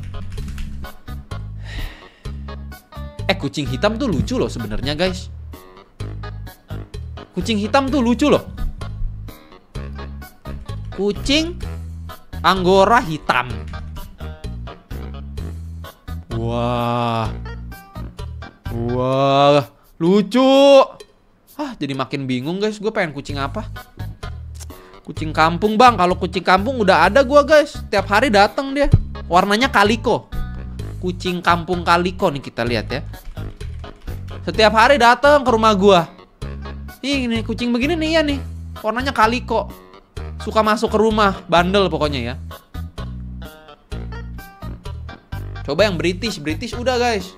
A: Eh kucing hitam tuh lucu loh sebenarnya guys Kucing hitam tuh lucu loh Kucing Anggora hitam Wah Wah, lucu. Ah, jadi makin bingung guys. Gue pengen kucing apa? Kucing kampung bang. Kalau kucing kampung udah ada gue guys. Tiap hari datang dia. Warnanya kaliko. Kucing kampung kaliko nih kita lihat ya. Setiap hari datang ke rumah gue. Ini kucing begini nih ya nih. Warnanya kaliko. Suka masuk ke rumah, bandel pokoknya ya. Coba yang British, British udah guys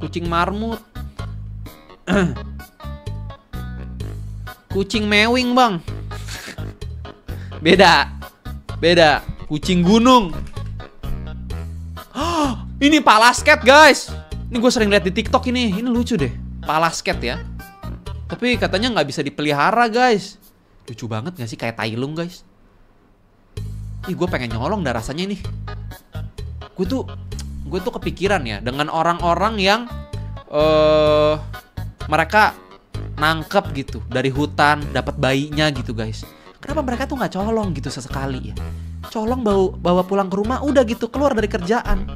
A: kucing marmut kucing mewing bang. Beda. Beda. Kucing gunung. Ini palasket guys. Ini gue sering lihat di tiktok ini. Ini lucu deh. Palasket ya. Tapi katanya nggak bisa dipelihara guys. Lucu banget gak sih? Kayak tailung guys. Ih gue pengen nyolong dah rasanya nih Gue tuh gue tuh kepikiran ya dengan orang-orang yang uh, mereka nangkep gitu dari hutan dapat bayinya gitu guys. Kenapa mereka tuh nggak colong gitu sesekali ya? Colong bawa bawa pulang ke rumah udah gitu keluar dari kerjaan.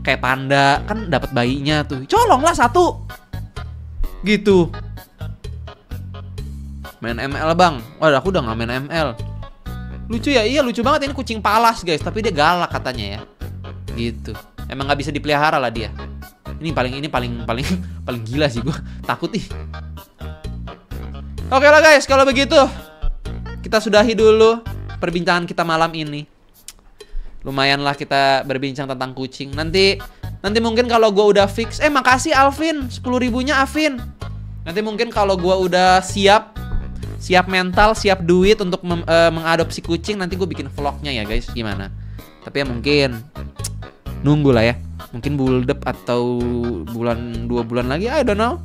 A: Kayak panda kan dapat bayinya tuh. Colong lah satu. Gitu. Main ML bang. Waduh aku udah nggak main ML lucu ya? Iya lucu banget. Ini kucing palas guys. Tapi dia galak katanya ya. Gitu. Emang nggak bisa dipelihara lah dia ini paling ini paling paling paling gila sih gue takut ih. Oke lah guys kalau begitu kita sudahi dulu perbincangan kita malam ini. Lumayan lah kita berbincang tentang kucing. Nanti nanti mungkin kalau gue udah fix eh makasih Alvin. 10 ribunya Alvin. Nanti mungkin kalau gue udah siap siap mental siap duit untuk uh, mengadopsi kucing nanti gue bikin vlognya ya guys. Gimana? Tapi ya mungkin nunggu lah ya mungkin buldep atau bulan dua bulan lagi I don't know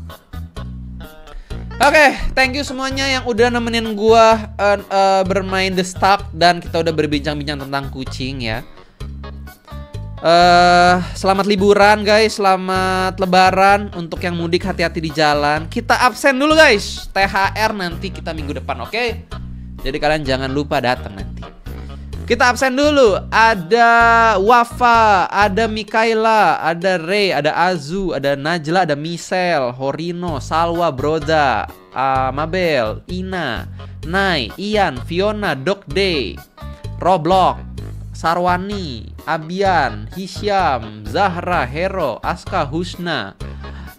A: Oke, okay, thank you semuanya yang udah nemenin gua uh, uh, bermain The Stuck dan kita udah berbincang-bincang tentang kucing ya. Uh, selamat liburan guys, selamat lebaran untuk yang mudik hati-hati di jalan. Kita absen dulu guys. THR nanti kita minggu depan, oke? Okay? Jadi kalian jangan lupa datang nanti. Kita absen dulu. Ada Wafa, ada Mikaela, ada Ray, ada Azu, ada Najla, ada Michelle, Horino, Salwa, Broda, uh, Mabel, Ina, Nai, Ian, Fiona, Dog Day, Roblox, Sarwani, Abian, Hisyam, Zahra, Hero, Aska, Husna,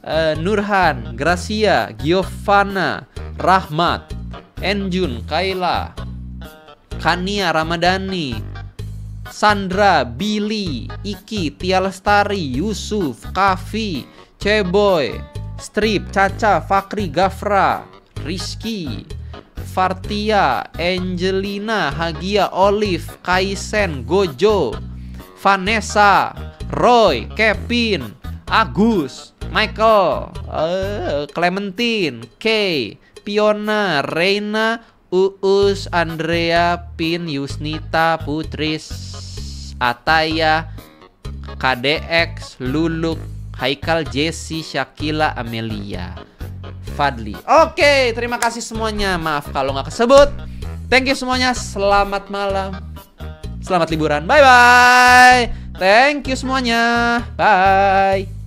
A: eh, Nurhan, Gracia, Giovanna, Rahmat, Enjun, Kaila, Kania Ramadhani, Sandra, Billy, Iki, Tia Lestari, Yusuf, Kavi, Ceboy, Strip, Caca, Fakri, Gafra, Rizky, Fartia, Angelina, Hagia, Olive, Kaisen, Gojo, Vanessa, Roy, Kevin, Agus, Michael, eh, Clementine, Kay, Piona, Reina, Uus, Andrea, Pin, Yusnita, Putris, Ataya, KDX, Luluk, Haikal, Jesse, Shakila, Amelia, Fadli. Oke, terima kasih semuanya. Maaf kalau nggak kesebut. Thank you semuanya. Selamat malam. Selamat liburan. Bye bye. Thank you semuanya. Bye.